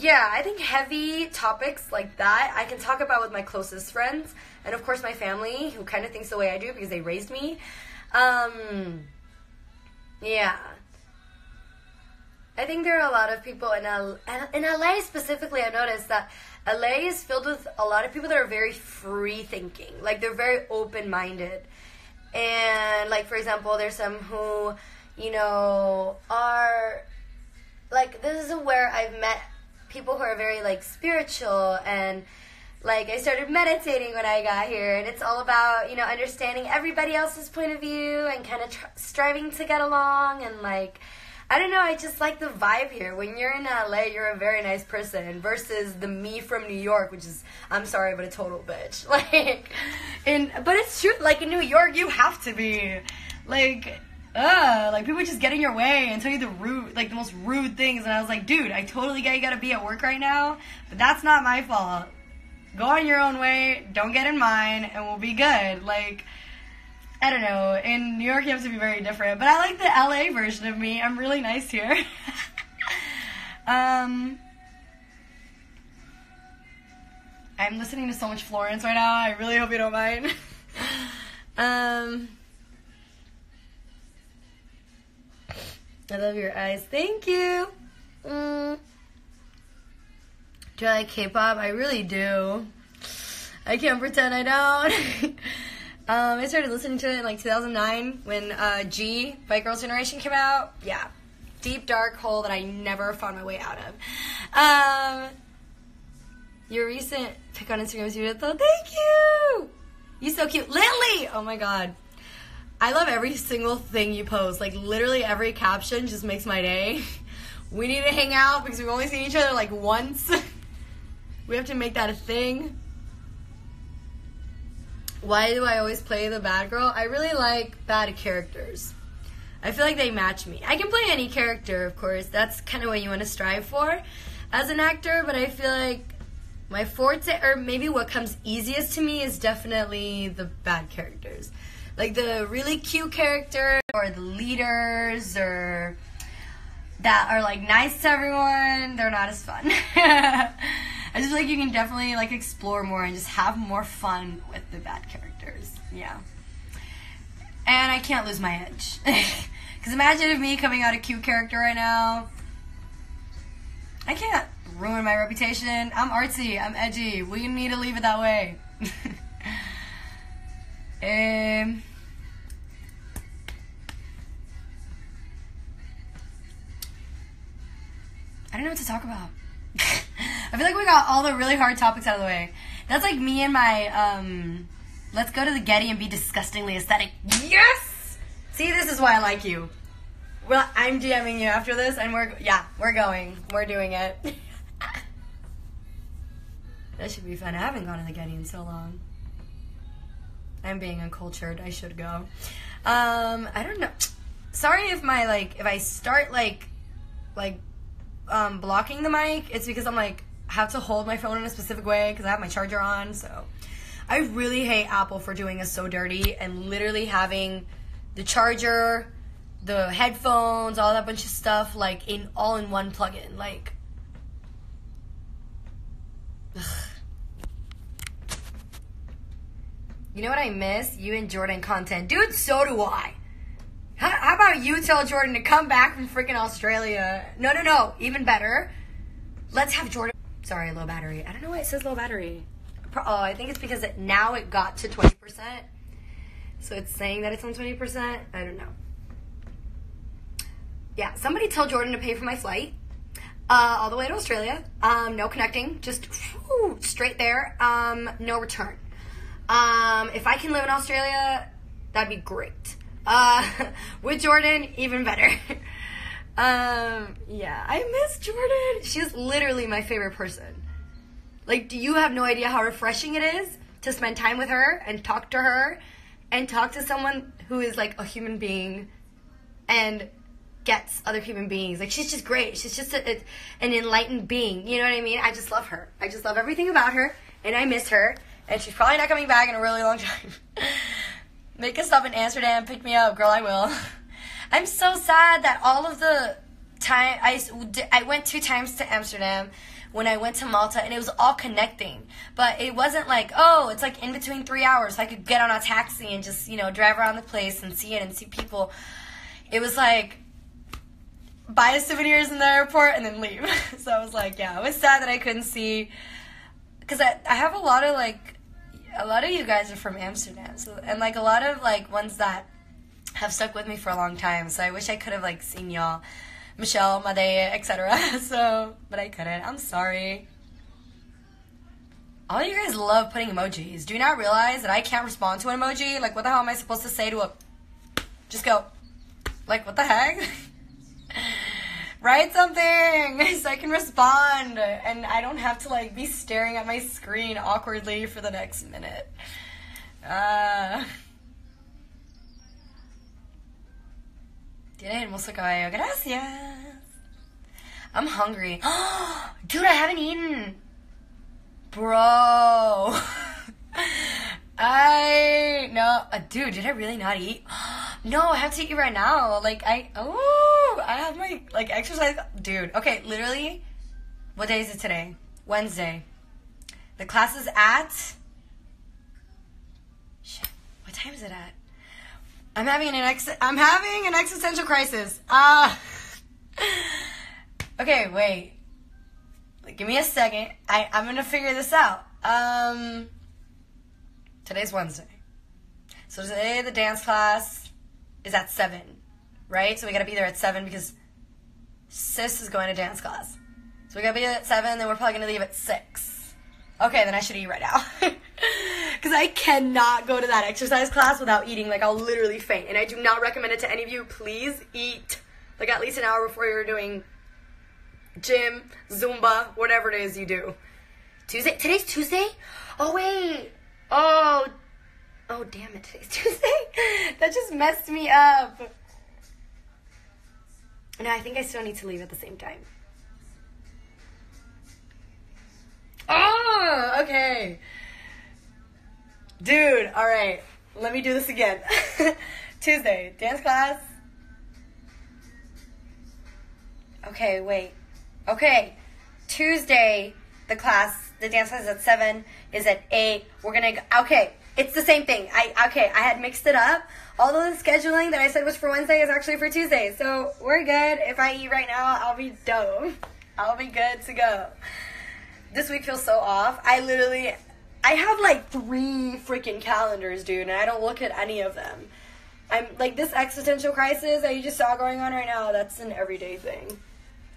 yeah, I think heavy topics like that I can talk about with my closest friends. And of course, my family, who kind of thinks the way I do because they raised me. Um, yeah. I think there are a lot of people in LA, in LA specifically. I noticed that LA is filled with a lot of people that are very free thinking, like they're very open minded, and like for example, there's some who, you know, are like this is where I've met people who are very like spiritual and like I started meditating when I got here, and it's all about you know understanding everybody else's point of view and kind of tr- striving to get along and like I don't know. I just like the vibe here. When you're in LA, you're a very nice person versus the me from New York, which is I'm sorry, but a total bitch. *laughs* Like, in but it's true. Like in New York, you have to be like. Uh, like people just get in your way and tell you the rude, like the most rude things, and I was like, dude, I totally get you gotta be at work right now, but that's not my fault. go on your own way, don't get in mine, and we'll be good. Like, I don't know. In New York, you have to be very different, but I like the LA version of me. I'm really nice here. *laughs* um, I'm listening to so much Florence right now. I really hope you don't mind. *laughs* um, I love your eyes. Thank you. Mm. Do I like K-pop? I really do. I can't pretend I don't. *laughs* um, I started listening to it in like 2009 when uh, Gee by Girls' Generation came out. Yeah, deep dark hole that I never found my way out of. Um, your recent pick on Instagram is beautiful. Thank you. You're so cute, Lili. Oh my god. I love every single thing you post. Like literally every caption just makes my day. *laughs* We need to hang out because we've only seen each other like once. *laughs* we have to make that a thing. Why do I always play the bad girl? I really like bad characters. I feel like they match me. I can play any character, of course. That's kind of what you want to strive for as an actor, but I feel like my forte, or maybe what comes easiest to me, is definitely the bad characters. Like the really cute character, or the leaders, or that are like nice to everyone, they're not as fun. *laughs* I just feel like you can definitely like explore more and just have more fun with the bad characters. Yeah. And I can't lose my edge. *laughs* Because imagine if me coming out a cute character right now. I can't ruin my reputation. I'm artsy. I'm edgy. We need to leave it that way. *laughs* um. I don't know what to talk about. *laughs* I feel like we got all the really hard topics out of the way. That's like me and my um let's go to the Getty and be disgustingly aesthetic. Yes! See, this is why I like you. Well, I'm DMing you after this and we're yeah, we're going. We're doing it. *laughs* that should be fun. I haven't gone to the Getty in so long. I'm being uncultured. I should go. Um, I don't know. Sorry if my like if I start like like um, blocking the mic, it's because I'm like have to hold my phone in a specific way because I have my charger on. So I really hate Apple for doing us so dirty and literally having the charger, the headphones, all that bunch of stuff like in all in one plug-in. Like, ugh. you know what I miss? You and Jordan content, dude. So do I. How, how about you tell Jordan to come back from freaking Australia? No, no, no. Even better. Let's have Jordan. Sorry, low battery. I don't know why it says low battery. Oh, I think it's because it, now it got to 20%. So it's saying that it's on 20%. I don't know. Yeah, somebody tell Jordan to pay for my flight. Uh, all the way to Australia. Um, no connecting, just straight there. Um, no return. Um, if I can live in Australia, that'd be great. Uh, *laughs* with Jordan, even better. *laughs* um, yeah, I miss Jordan. She's literally my favorite person. Like, do you have no idea how refreshing it is to spend time with her and talk to her and talk to someone who is like a human being and gets other human beings. Like she's just great. She's just a, a, an enlightened being. You know what I mean? I just love her. I just love everything about her, and I miss her. And she's probably not coming back in a really long *laughs* time. Make a stop in Amsterdam, pick me up, girl. I will. *laughs* I'm so sad that all of the time I I went two times to Amsterdam when I went to Malta and it was all connecting. But it wasn't like, oh, it's like in between three hours. So I could get on a taxi and just, you know, drive around the place and see it and see people. It was like buy a souvenirs in the airport and then leave. *laughs* so I was like, yeah, it was sad that I couldn't see because I, I have a lot of like a lot of you guys are from Amsterdam, so and like a lot of like ones that have stuck with me for a long time. So I wish I could have like seen y'all, Michelle, Madea, etc. *laughs* So, but I couldn't. I'm sorry. All you guys love putting emojis. Do you not realize that I can't respond to an emoji? Like, what the hell am I supposed to say to a? Just go. Like, what the heck? *laughs* Write something *laughs* so I can respond and I don't have to like be staring at my screen awkwardly for the next minute. Uh, Tiene hermoso cabello. Gracias. I'm hungry. *gasps* Dude, I haven't eaten. bro. *laughs* I no, uh, dude. Did I really not eat? *gasps* No, I have to eat right now. Like I, oh, I have my like exercise, dude. Okay, literally, what day is it today? Wednesday. The class is at. Shit, what time is it at? I'm having an ex. I'm having an existential crisis. Ah. Uh, *laughs* okay, wait. Give me a second. I I'm gonna figure this out. Um. Today's Wednesday. So today the dance class is at 7, right? So we gotta be there at 7 because sis is going to dance class. So we gotta be there at 7, then we're probably gonna leave at 6. Okay, then I should eat right now. *laughs* Because I cannot go to that exercise class without eating. Like, I'll literally faint. And I do not recommend it to any of you. Please eat, like, at least an hour before you're doing gym, Zumba, whatever it is you do. Tuesday? Today's Tuesday? Oh, wait. Oh, oh, damn it! Today's *laughs* Tuesday. that just messed me up. No, I think I still need to leave at the same time. Oh, okay. Dude, all right. Let me do this again. *laughs* Tuesday, dance class. Okay, wait. Okay. Tuesday, the class, the dance class is at 7 is at 8. We're going to okay, it's the same thing. I okay, I had mixed it up. Although the scheduling that I said was for Wednesday is actually for Tuesday. So, we're good. If I eat right now, I'll be dope. *laughs* I'll be good to go. This week feels so off. I literally I have like 3 freaking calendars, dude, and I don't look at any of them. I'm like this existential crisis that you just saw going on right now, that's an everyday thing.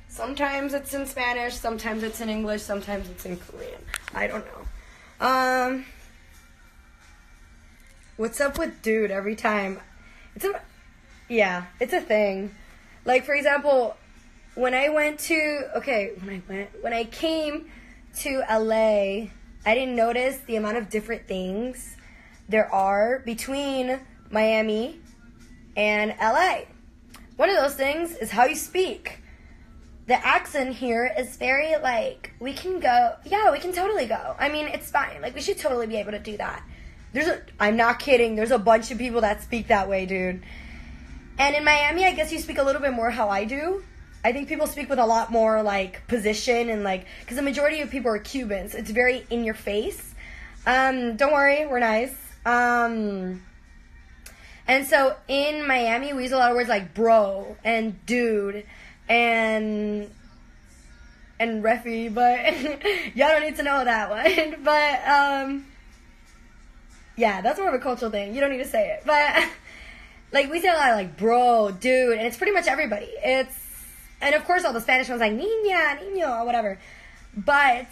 Sometimes it's in Spanish, sometimes it's in English, sometimes it's in Korean. I don't know. Um, what's up with dude every time? It's a, yeah, it's a thing. Like for example, when I went to okay, when I went when I came to LA, I didn't notice the amount of different things there are between Miami and LA. One of those things is how you speak the accent here is very like we can go yeah we can totally go. I mean it's fine. Like we should totally be able to do that. There's a i'm not kidding. There's a bunch of people that speak that way dude. And in miami i guess you speak a little bit more how i do. I think people speak with a lot more like position and like because the majority of people are cubans. It's very in your face. Um don't worry we're nice. Um and so in miami we use a lot of words like bro and dude and and Refi, but *laughs* y'all don't need to know that one. *laughs* But um yeah, that's more of a cultural thing. You don't need to say it. But *laughs* like we say a lot like bro, dude, and it's pretty much everybody. It's and of course all the Spanish ones like niña, niño, or whatever. But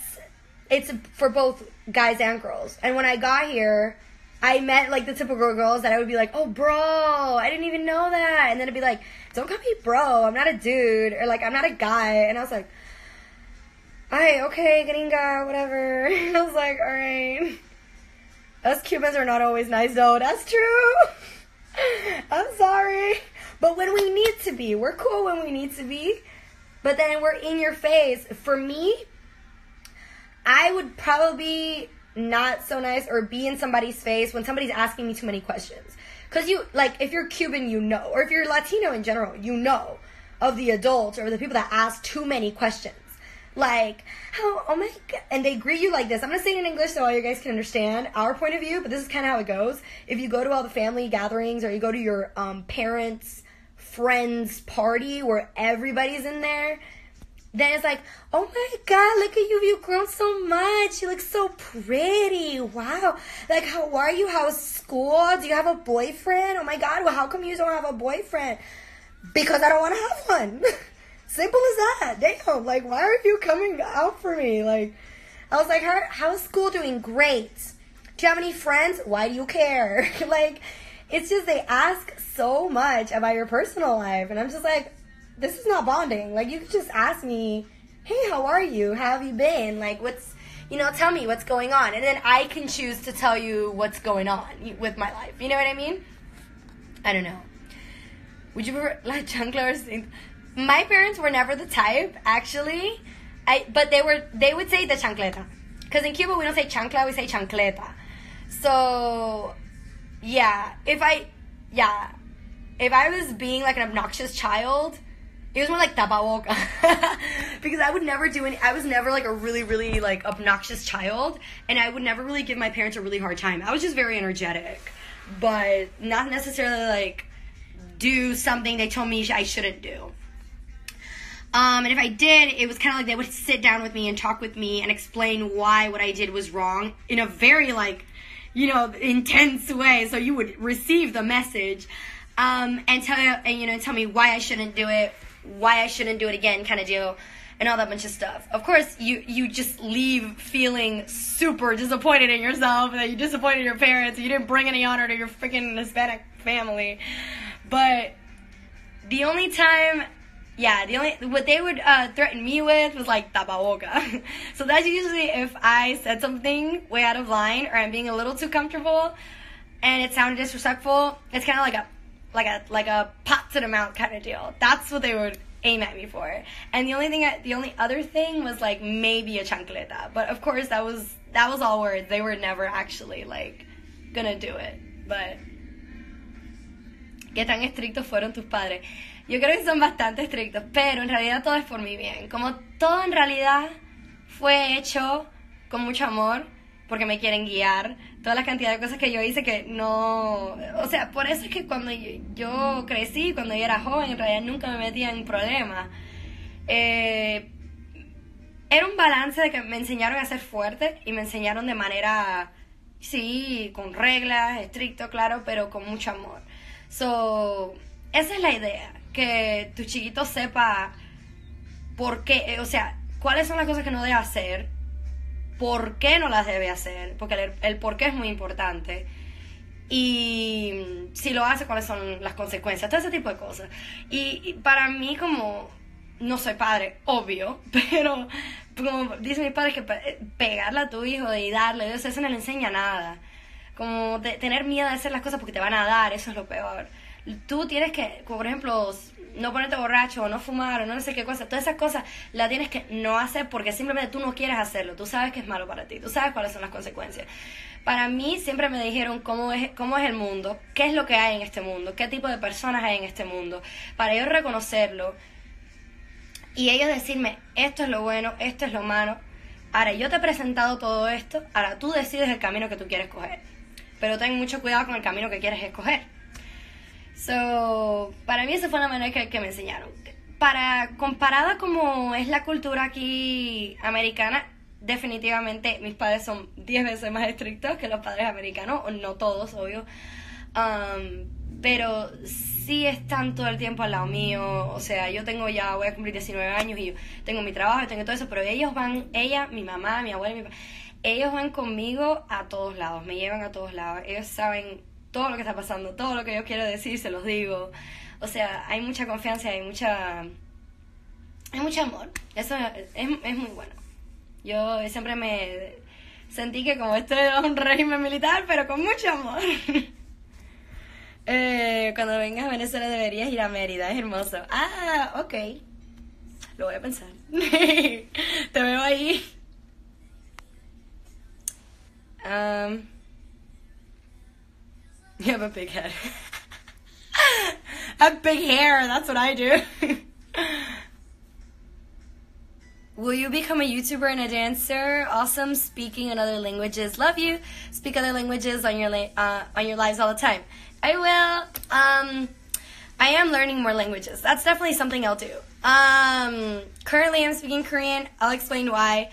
it's for both guys and girls. And when I got here, I met like the typical girls that I would be like, oh, bro, I didn't even know that. And then it'd be like, don't call me bro, I'm not a dude. Or like, I'm not a guy. And I was like, all right, okay, gringa, whatever. *laughs* I was like, alright. Us Cubans are not always nice though. That's true. *laughs* I'm sorry. But when we need to be, we're cool when we need to be. But then we're in your face. For me, I would probably not so nice or be in somebody's face when somebody's asking me too many questions. Because you, like, if you're Cuban, you know, or if you're Latino in general, you know of the adults or the people that ask too many questions. Like, how, oh my god, and they greet you like this. I'm gonna say it in English so all you guys can understand our point of view, but this is kind of how it goes. If you go to all the family gatherings or you go to your um, parents' friends' party where everybody's in there, then it's like, oh my god, look at you, you've grown so much. You look so pretty. Wow. Like, how are you? How's school? Do you have a boyfriend? Oh my god, well, how come you don't have a boyfriend? Because I don't want to have one. *laughs* Simple as that. Damn, like, why are you coming out for me? Like, I was like, how, how's school doing? Great. Do you have any friends? Why do you care? *laughs* like, it's just they ask so much about your personal life. And I'm just like, this is not bonding. Like you could just ask me, "Hey, how are you? How have you been? Like what's you know, tell me what's going on." And then I can choose to tell you what's going on with my life. You know what I mean? I don't know. Would you prefer *laughs* like chancla My parents were never the type, actually. I but they were they would say the chancleta. Because in Cuba we don't say chancla, we say chancleta. So, yeah, if I, yeah, if I was being like an obnoxious child, it was more like tapaboca. *laughs* because I would never do any, I was never like a really, really like obnoxious child. And I would never really give my parents a really hard time. I was just very energetic. But not necessarily like do something they told me I shouldn't do. Um, and if I did, it was kind of like they would sit down with me and talk with me and explain why what I did was wrong in a very like, you know, intense way. So you would receive the message, um, and tell and you know tell me why I shouldn't do it, why I shouldn't do it again, kind of deal, and all that bunch of stuff. Of course, you you just leave feeling super disappointed in yourself that you disappointed your parents, you didn't bring any honor to your freaking Hispanic family, but the only time yeah, the only what they would uh, threaten me with was like tapaboca. *laughs* so that's usually if I said something way out of line or I'm being a little too comfortable and it sounded disrespectful. It's kind of like a like a like a pot to the mouth kind of deal. That's what they would aim at me for. And the only thing, I, the only other thing was like maybe a chancleta, but of course that was that was all words. They were never actually like gonna do it. But qué tan estrictos fueron tus padres? Yo creo que son bastante estrictos, pero en realidad todo es por mi bien. Como todo en realidad fue hecho con mucho amor, porque me quieren guiar. Toda la cantidad de cosas que yo hice que no... O sea, por eso es que cuando yo, crecí, cuando yo era joven, en realidad nunca me metía en problemas. Eh, era un balance de que me enseñaron a ser fuerte y me enseñaron de manera, sí, con reglas, estricto, claro, pero con mucho amor. So, esa es la idea que tu chiquito sepa por qué, o sea, cuáles son las cosas que no debe hacer, por qué no las debe hacer, porque el, por qué es muy importante. Y si lo hace, cuáles son las consecuencias, todo ese tipo de cosas. Y, para mí, como no soy padre, obvio, *laughs* pero como dice mi padre, que pegarle a tu hijo y darle, eso, eso no le enseña nada. Como tener miedo de hacer las cosas porque te van a dar, eso es lo peor tú tienes que, como por ejemplo, no ponerte borracho o no fumar o no sé qué cosa, todas esas cosas las tienes que no hacer porque simplemente tú no quieres hacerlo, tú sabes que es malo para ti, tú sabes cuáles son las consecuencias. Para mí siempre me dijeron cómo es, cómo es el mundo, qué es lo que hay en este mundo, qué tipo de personas hay en este mundo, para ellos reconocerlo y ellos decirme, esto es lo bueno, esto es lo malo. Ahora, yo te he presentado todo esto, ahora tú decides el camino que tú quieres coger. Pero ten mucho cuidado con el camino que quieres escoger So, para mí esa fue la manera que, me enseñaron. Para, comparada como es la cultura aquí americana, definitivamente mis padres son 10 veces más estrictos que los padres americanos, no todos, obvio. Um, pero sí están todo el tiempo al lado mío, o sea, yo tengo ya, voy a cumplir 19 años y tengo mi trabajo y tengo todo eso, pero ellos van, ella, mi mamá, mi abuela, mi papá, ellos van conmigo a todos lados, me llevan a todos lados, ellos saben todo lo que está pasando, todo lo que yo quiero decir, se los digo. O sea, hay mucha confianza, hay mucha... Hay mucho amor. Eso es, es muy bueno. Yo siempre me sentí que como esto era un régimen militar, pero con mucho amor. *laughs* eh, cuando vengas a Venezuela deberías ir a Mérida, es hermoso. Ah, ok. Lo voy a pensar. *laughs* Te veo ahí. Um, *laughs* You have a big head. *laughs* I have big hair, that's what I do. *laughs* Will you become a YouTuber and a dancer? Awesome, speaking in other languages. Love you. Speak other languages on your uh, on your lives all the time. I will. Um, I am learning more languages. That's definitely something I'll do. Um, currently, I'm speaking Korean. I'll explain why.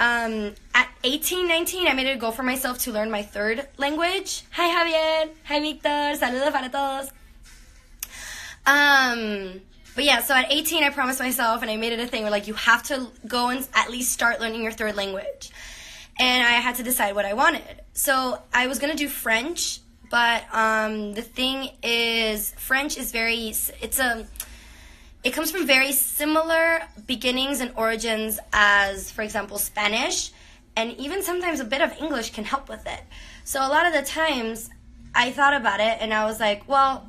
Um, at 18, 19, I made it a goal for myself to learn my third language. Hi Javier. Hi Victor. Saludos para todos. Um, but yeah, so at 18, I promised myself and I made it a thing where like you have to go and at least start learning your third language. And I had to decide what I wanted. So I was gonna do French, but um, the thing is, French is very, it's a, it comes from very similar beginnings and origins as, for example, Spanish, and even sometimes a bit of English can help with it. So a lot of the times I thought about it and I was like, well,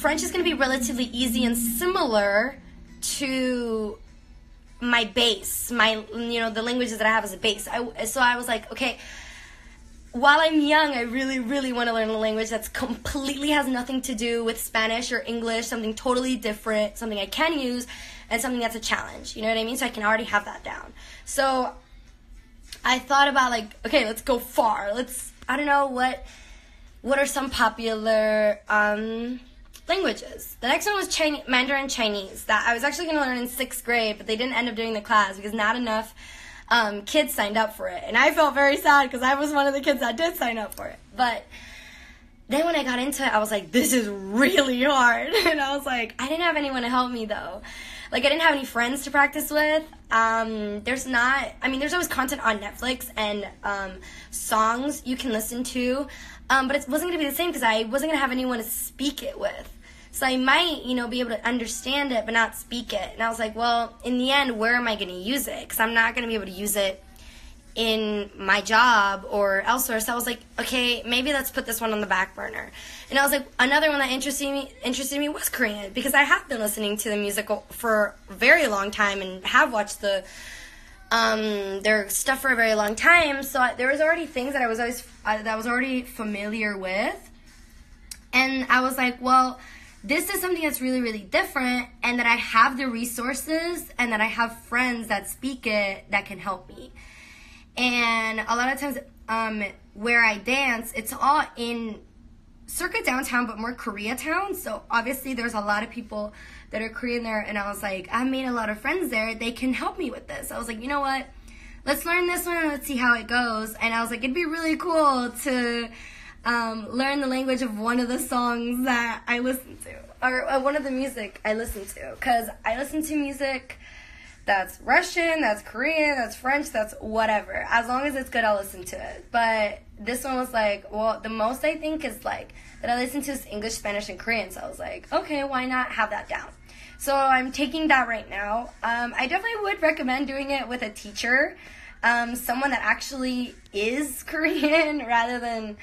French is going to be relatively easy and similar to my base, my you know the languages that I have as a base. I, so I was like, okay, while I'm young, I really, really want to learn a language that's completely has nothing to do with Spanish or English, something totally different, something I can use, and something that's a challenge. You know what I mean? So I can already have that down. So I thought about like, okay, let's go far. Let's I don't know what what are some popular um, languages. The next one was Chinese, Mandarin Chinese that I was actually going to learn in sixth grade, but they didn't end up doing the class because not enough um, kids signed up for it. And I felt very sad because I was one of the kids that did sign up for it. But then when I got into it, I was like, this is really hard. *laughs* And I was like, I didn't have anyone to help me though. Like, I didn't have any friends to practice with. Um, there's not, I mean, there's always content on Netflix and um, songs you can listen to. Um, but it wasn't going to be the same because I wasn't going to have anyone to speak it with. So I might, you know, be able to understand it but not speak it. And I was like, well, in the end, where am I going to use it? Because I'm not going to be able to use it in my job or elsewhere. So I was like, okay, maybe let's put this one on the back burner. And I was like, another one that interested me interested me was Korean because I have been listening to the music for a very long time and have watched the um, their stuff for a very long time. So I, there was already things that I was always uh, that I was already familiar with, and I was like, well, this is something that's really really different, and that I have the resources and that I have friends that speak it that can help me. And a lot of times, um, where I dance, it's all in circuit downtown, but more Koreatown. So obviously, there's a lot of people that are Korean there, and I was like, I made a lot of friends there. They can help me with this. I was like, you know what? Let's learn this one and let's see how it goes. And I was like, it'd be really cool to um, learn the language of one of the songs that I listen to, or uh, one of the music I listen to, because I listen to music that's Russian, that's Korean, that's French, that's whatever. As long as it's good, I'll listen to it. But this one was like, well, the most I think is like that I listen to is English, Spanish, and Korean. So I was like, okay, why not have that down? So I'm taking that right now. Um, I definitely would recommend doing it with a teacher, um, someone that actually is *laughs* Korean rather than,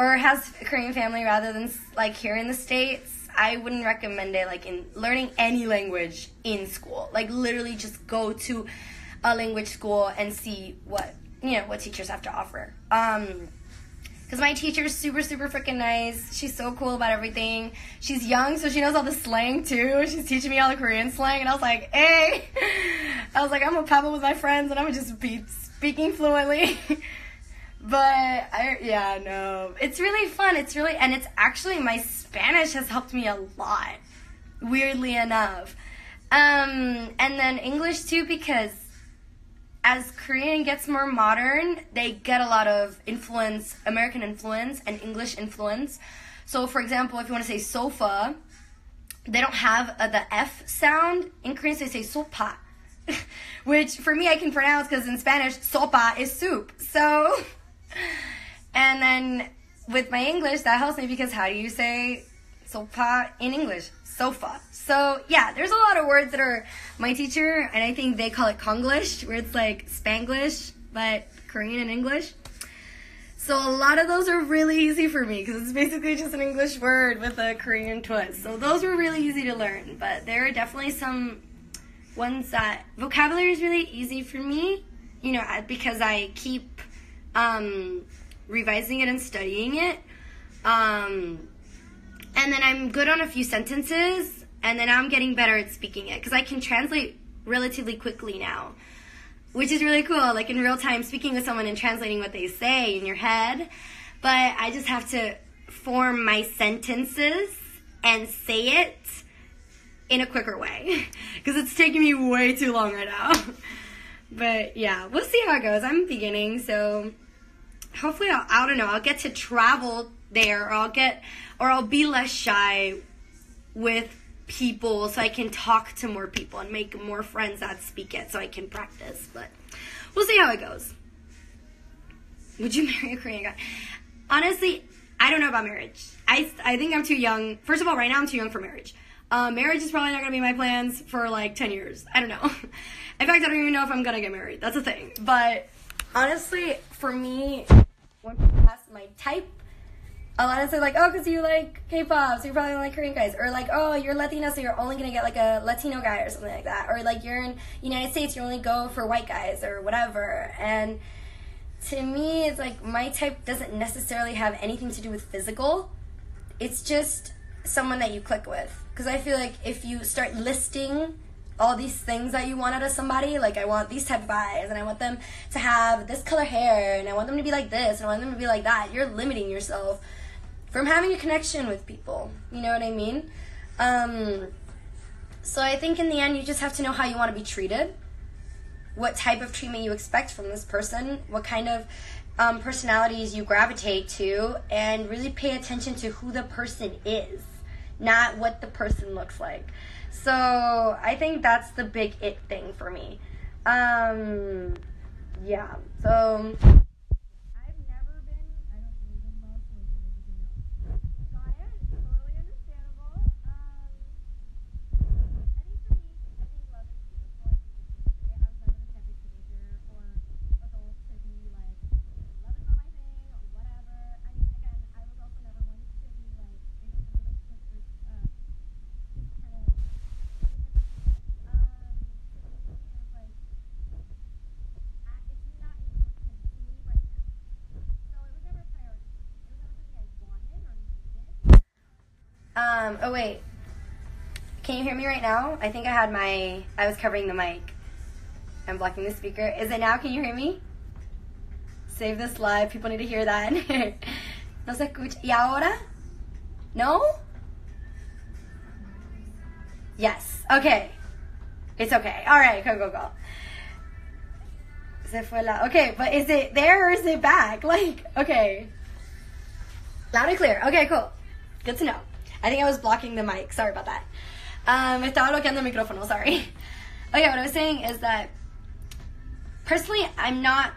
or has Korean family rather than like here in the States. I wouldn't recommend it like in learning any language in school. Like literally just go to a language school and see what you know what teachers have to offer. Um because my teacher's super super freaking nice. She's so cool about everything. She's young, so she knows all the slang too. She's teaching me all the Korean slang, and I was like, hey, *laughs* I was like, I'm a pebble with my friends, and I'm just be speaking fluently. *laughs* But I yeah, no. It's really fun. It's really and it's actually my Spanish has helped me a lot. Weirdly enough. Um and then English too because as Korean gets more modern, they get a lot of influence, American influence and English influence. So for example, if you want to say sofa, they don't have uh, the F sound. In Korean, they say sopa. *laughs* Which for me I can pronounce because in Spanish, sopa is soup. So *laughs* and then with my English, that helps me because how do you say sofa in English? Sofa. So yeah, there's a lot of words that are my teacher, and I think they call it Konglish, where it's like Spanglish, but Korean and English. So a lot of those are really easy for me because it's basically just an English word with a Korean twist. So those were really easy to learn, but there are definitely some ones that vocabulary is really easy for me, you know, because I keep um, revising it and studying it. Um, and then I'm good on a few sentences, and then I'm getting better at speaking it because I can translate relatively quickly now, which is really cool. Like in real time, speaking with someone and translating what they say in your head. But I just have to form my sentences and say it in a quicker way *laughs* because it's taking me way too long right now. *laughs* but yeah, we'll see how it goes. I'm beginning, so hopefully I'll, I don't know, I'll get to travel there or I'll get, or I'll be less shy with people so I can talk to more people and make more friends that speak it so I can practice. But we'll see how it goes. Would you *laughs* marry a Korean guy? Honestly, I don't know about marriage. I, I think I'm too young. First of all, right now I'm too young for marriage. Uh, marriage is probably not to be my plans for like 10 years. I don't know. *laughs* In fact, I don't even know if I'm to get married. That's a thing. But honestly, for me, once pass my type, a lot of times like, oh, because you like K-pop, so you're probably don't like Korean guys, or like, oh, you're Latina, so you're only gonna get like a Latino guy or something like that, or like you're in United States, you only go for white guys or whatever. And to me, it's like my type doesn't necessarily have anything to do with physical. It's just someone that you click with. Because I feel like if you start listing all these things that you want out of somebody. Like I want these type of eyes, and I want them to have this color hair, and I want them to be like this, and I want them to be like that. You're limiting yourself from having a connection with people. You know what I mean? Um, so I think in the end, you just have to know how you want to be treated, what type of treatment you expect from this person, what kind of um, personalities you gravitate to, and really pay attention to who the person is, not what the person looks like. So I think that's the big it thing for me. Um, yeah. So. Um, oh wait. Can you hear me right now? I think I had my, I was covering the mic. I'm blocking the speaker. Is it now? Can you hear me? Save this live. People need to hear that. *laughs* no se escucha. ¿Y ahora? No? Yes. Okay. It's okay. All right. Go, go, go. Se fue la. Okay, but is it there or is it back? *laughs* Like, okay. Loud and clear. Okay, cool. Good to know. I think I was blocking the mic. Sorry about that. Um, estaba bloqueando el micrófono. Sorry. *laughs* Okay, what I was saying is that personally, I'm not.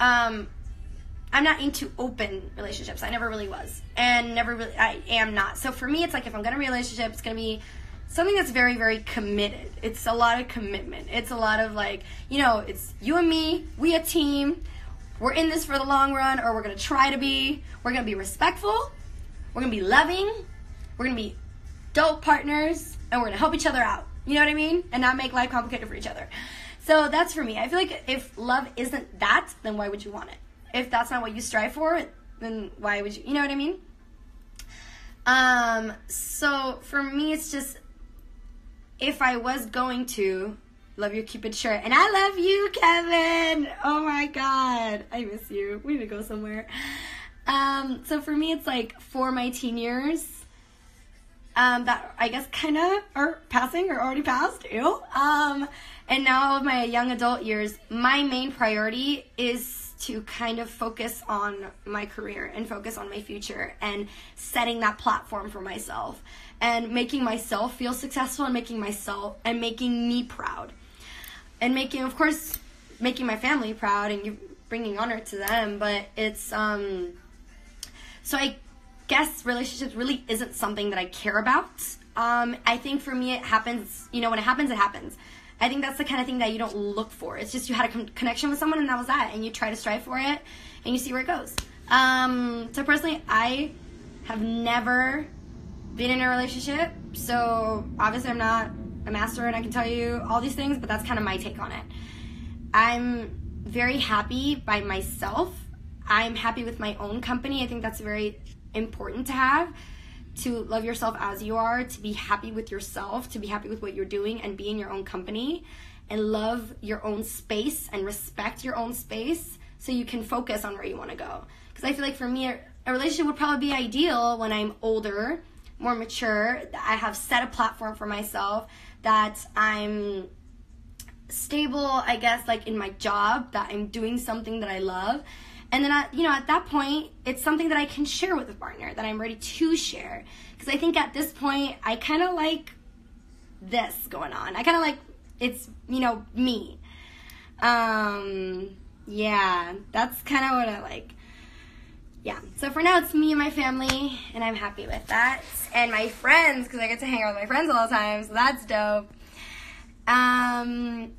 Um, I'm not into open relationships. I never really was, and never really. I am not. So for me, it's like if I'm gonna be a relationship, it's gonna be something that's very, very committed. It's a lot of commitment. It's a lot of like, you know, it's you and me. We a team. We're in this for the long run, or we're gonna try to be. We're gonna be respectful we're gonna be loving. We're gonna be dope partners, and we're gonna help each other out. You know what I mean? And not make life complicated for each other. So that's for me. I feel like if love isn't that, then why would you want it? If that's not what you strive for, then why would you? You know what I mean? Um. So for me, it's just if I was going to love your Cupid shirt, and I love you, Kevin. Oh my God, I miss you. We need to go somewhere. Um, so for me, it's like for my teen years, um, that I guess kind of are passing or already passed, ew. Um, and now my young adult years, my main priority is to kind of focus on my career and focus on my future and setting that platform for myself and making myself feel successful and making myself and making me proud and making of course making my family proud and bringing honor to them but it's um so I guess relationships really isn't something that I care about. Um, I think for me, it happens, you know, when it happens, it happens. I think that's the kind of thing that you don't look for. It's just you had a con- connection with someone and that was that. And you try to strive for it and you see where it goes. Um, so personally, I have never been in a relationship. So obviously, I'm not a master and I can tell you all these things, but that's kind of my take on it. I'm very happy by myself I'm happy with my own company. I think that's very important to have to love yourself as you are, to be happy with yourself, to be happy with what you're doing and be in your own company and love your own space and respect your own space so you can focus on where you want to go. Because I feel like for me, a relationship would probably be ideal when I'm older, more mature, I have set a platform for myself, that I'm stable, I guess, like in my job, that I'm doing something that I love and then, I, you know, at that point, it's something that I can share with a partner that I'm ready to share. Because I think at this point, I kind of like this going on. I kind of like it's, you know, me. Um, yeah, that's kind of what I like. Yeah, so for now, it's me and my family, and I'm happy with that. And my friends, because I get to hang out with my friends all the time, so that's dope. Um,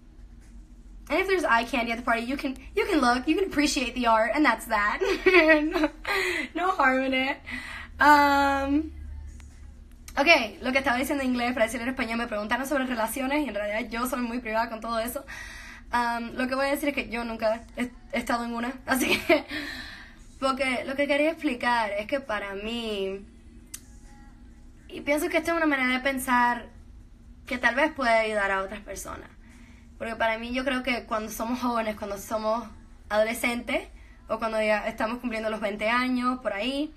And if there's eye candy at the party, you can you can look, you can appreciate the art, and that's that. *laughs* no, harm in it. Um, ok, lo que estaba diciendo en inglés para decirlo en español, me preguntaron sobre relaciones y en realidad yo soy muy privada con todo eso. Um, lo que voy a decir es que yo nunca he estado en una, *laughs* así que... Porque lo que quería explicar es que para mí, y pienso que esta es una manera de pensar que tal vez puede ayudar a otras personas. Porque para mí yo creo que cuando somos jóvenes, cuando somos adolescentes, o cuando ya estamos cumpliendo los 20 años, por ahí,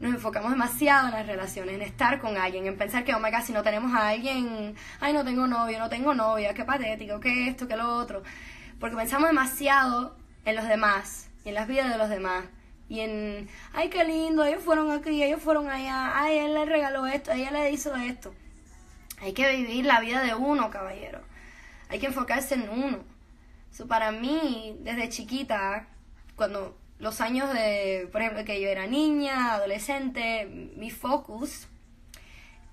nos enfocamos demasiado en las relaciones, en estar con alguien, en pensar que, oh my god, si no tenemos a alguien, ay, no tengo novio, no tengo novia, qué patético, qué esto, qué lo otro. Porque pensamos demasiado en los demás, y en las vidas de los demás. Y en, ay, qué lindo, ellos fueron aquí, ellos fueron allá, ay, él le regaló esto, ella le hizo esto. Hay que vivir la vida de uno, caballero. Hay que enfocarse en uno. So, para mí, desde chiquita, cuando los años de, por ejemplo, que yo era niña, adolescente, mi focus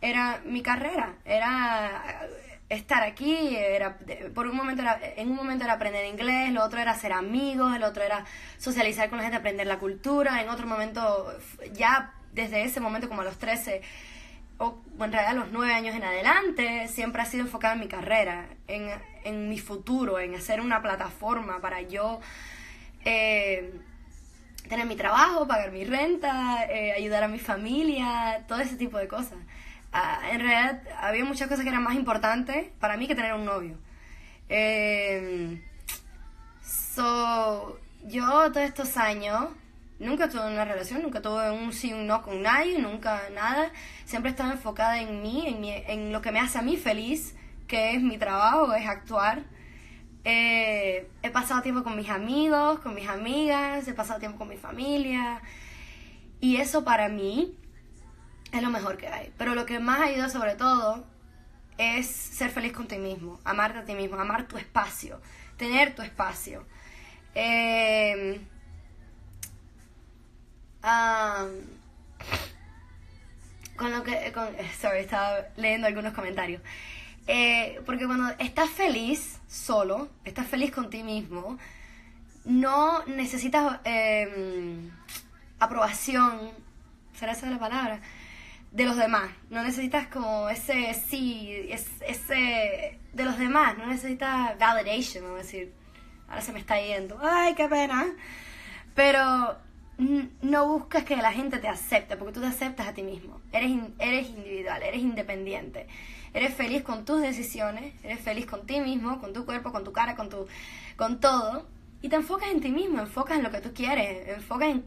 era mi carrera, era estar aquí, era, por un momento era, en un momento era aprender inglés, lo otro era ser amigos, el otro era socializar con la gente, aprender la cultura, en otro momento, ya desde ese momento como a los 13, o en realidad los 9 años en adelante, siempre ha sido enfocada en mi carrera, en, en mi futuro, en hacer una plataforma para yo eh, tener mi trabajo, pagar mi renta, eh, ayudar a mi familia, todo ese tipo de cosas. Ah, en realidad había muchas cosas que eran más importantes para mí que tener un novio. Eh, so, yo todos estos años nunca estuve en una relación, nunca tuve un sí un no con nadie, nunca nada. Siempre estaba enfocada en mí, en, en lo que me hace a mí feliz, que es mi trabajo, es actuar. Eh, he pasado tiempo con mis amigos, con mis amigas, he pasado tiempo con mi familia. Y eso para mí es lo mejor que hay. Pero lo que más ayuda sobre todo es ser feliz con ti mismo, amarte a ti mismo, amar tu espacio, tener tu espacio. Eh, con lo que, con, sorry, estaba leyendo algunos comentarios. Eh, porque cuando estás feliz solo, estás feliz con ti mismo, no necesitas em, aprobación, ¿será esa la palabra? De los demás. No necesitas como ese sí, ese de los demás. No necesitas validation, vamos a decir. Ahora se me está yendo. Ay, qué pena. Pero no buscas que la gente te acepte, porque tú te aceptas a ti mismo. Eres, eres individual, eres independiente. Eres feliz con tus decisiones, eres feliz con ti mismo, con tu cuerpo, con tu cara, con, tu, con todo. Y te enfocas en ti mismo, enfocas en lo que tú quieres, enfocas en,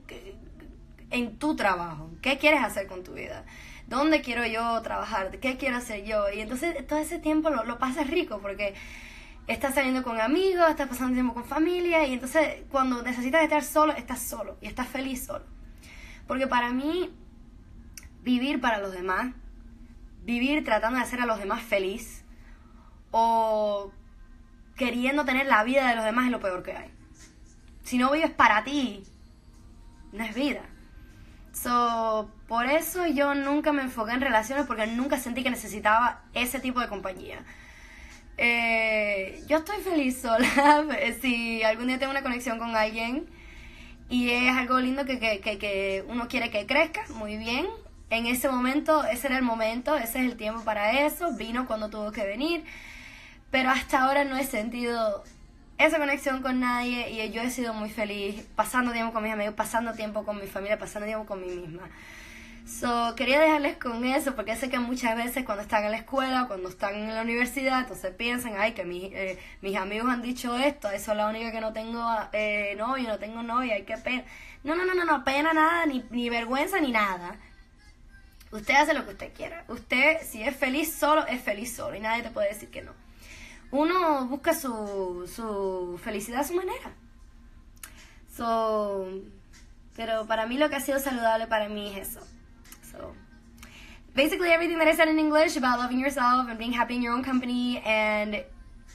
en tu trabajo. ¿Qué quieres hacer con tu vida? ¿Dónde quiero yo trabajar? ¿Qué quiero hacer yo? Y entonces todo ese tiempo lo, lo pasas rico porque estás saliendo con amigos, estás pasando tiempo con familia y entonces cuando necesitas estar solo, estás solo y estás feliz solo. Porque para mí, vivir para los demás, vivir tratando de hacer a los demás feliz o queriendo tener la vida de los demás es lo peor que hay. Si no vives para ti, no es vida. So, por eso yo nunca me enfoqué en relaciones porque nunca sentí que necesitaba ese tipo de compañía. Eh, yo estoy feliz sola. *laughs* si algún día tengo una conexión con alguien y es algo lindo que, que, que, uno quiere que crezca, muy bien. En ese momento, ese era el momento, ese es el tiempo para eso. Vino cuando tuvo que venir. Pero hasta ahora no he sentido esa conexión con nadie y yo he sido muy feliz pasando tiempo con mis amigos, pasando tiempo con mi familia, pasando tiempo con mí misma. So, quería dejarles con eso porque sé que muchas veces cuando están en la escuela, cuando están en la universidad, entonces piensan, ay, que mis, eh, mis amigos han dicho esto, eso es la única que no tengo eh, novio, no tengo novia, hay que pena. No, no, no, no, no, pena nada, ni, ni vergüenza, ni nada. Usted hace lo que usted quiera. Usted, si es feliz solo, es feliz solo y nadie te puede decir que no. Uno busca su, su felicidad a su manera. So, pero para mí lo que ha sido saludable para mí es eso So basically everything that I said in English about loving yourself and being happy in your own company and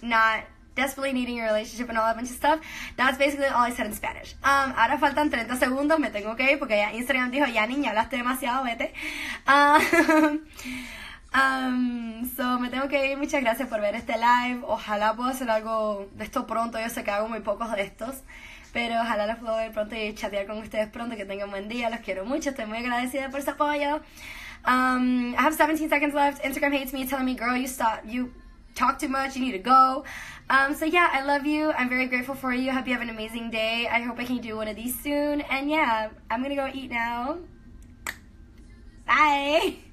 not desperately needing your relationship and all that bunch of stuff. That's basically all I said in Spanish. Um, ahora faltan 30 segundos, me tengo que ir porque ya Instagram dijo, ya niña, hablaste demasiado, vete. Um, *laughs* Um, so me tengo que ir. Muchas gracias por ver este live. Ojalá pueda hacer algo de esto pronto. Yo sé que hago muy pocos de estos. Pero ojalá los puedo ver pronto y chatear con ustedes pronto. Que tengan buen día. Los quiero mucho. Estoy muy agradecida por su apoyo. Um, I have 17 seconds left. Instagram hates me, telling me, girl, you stop, you talk too much. You need to go. Um, so yeah, I love you. I'm very grateful for you. I hope you have an amazing day. I hope I can do one of these soon. And yeah, I'm gonna go eat now. Bye. *laughs*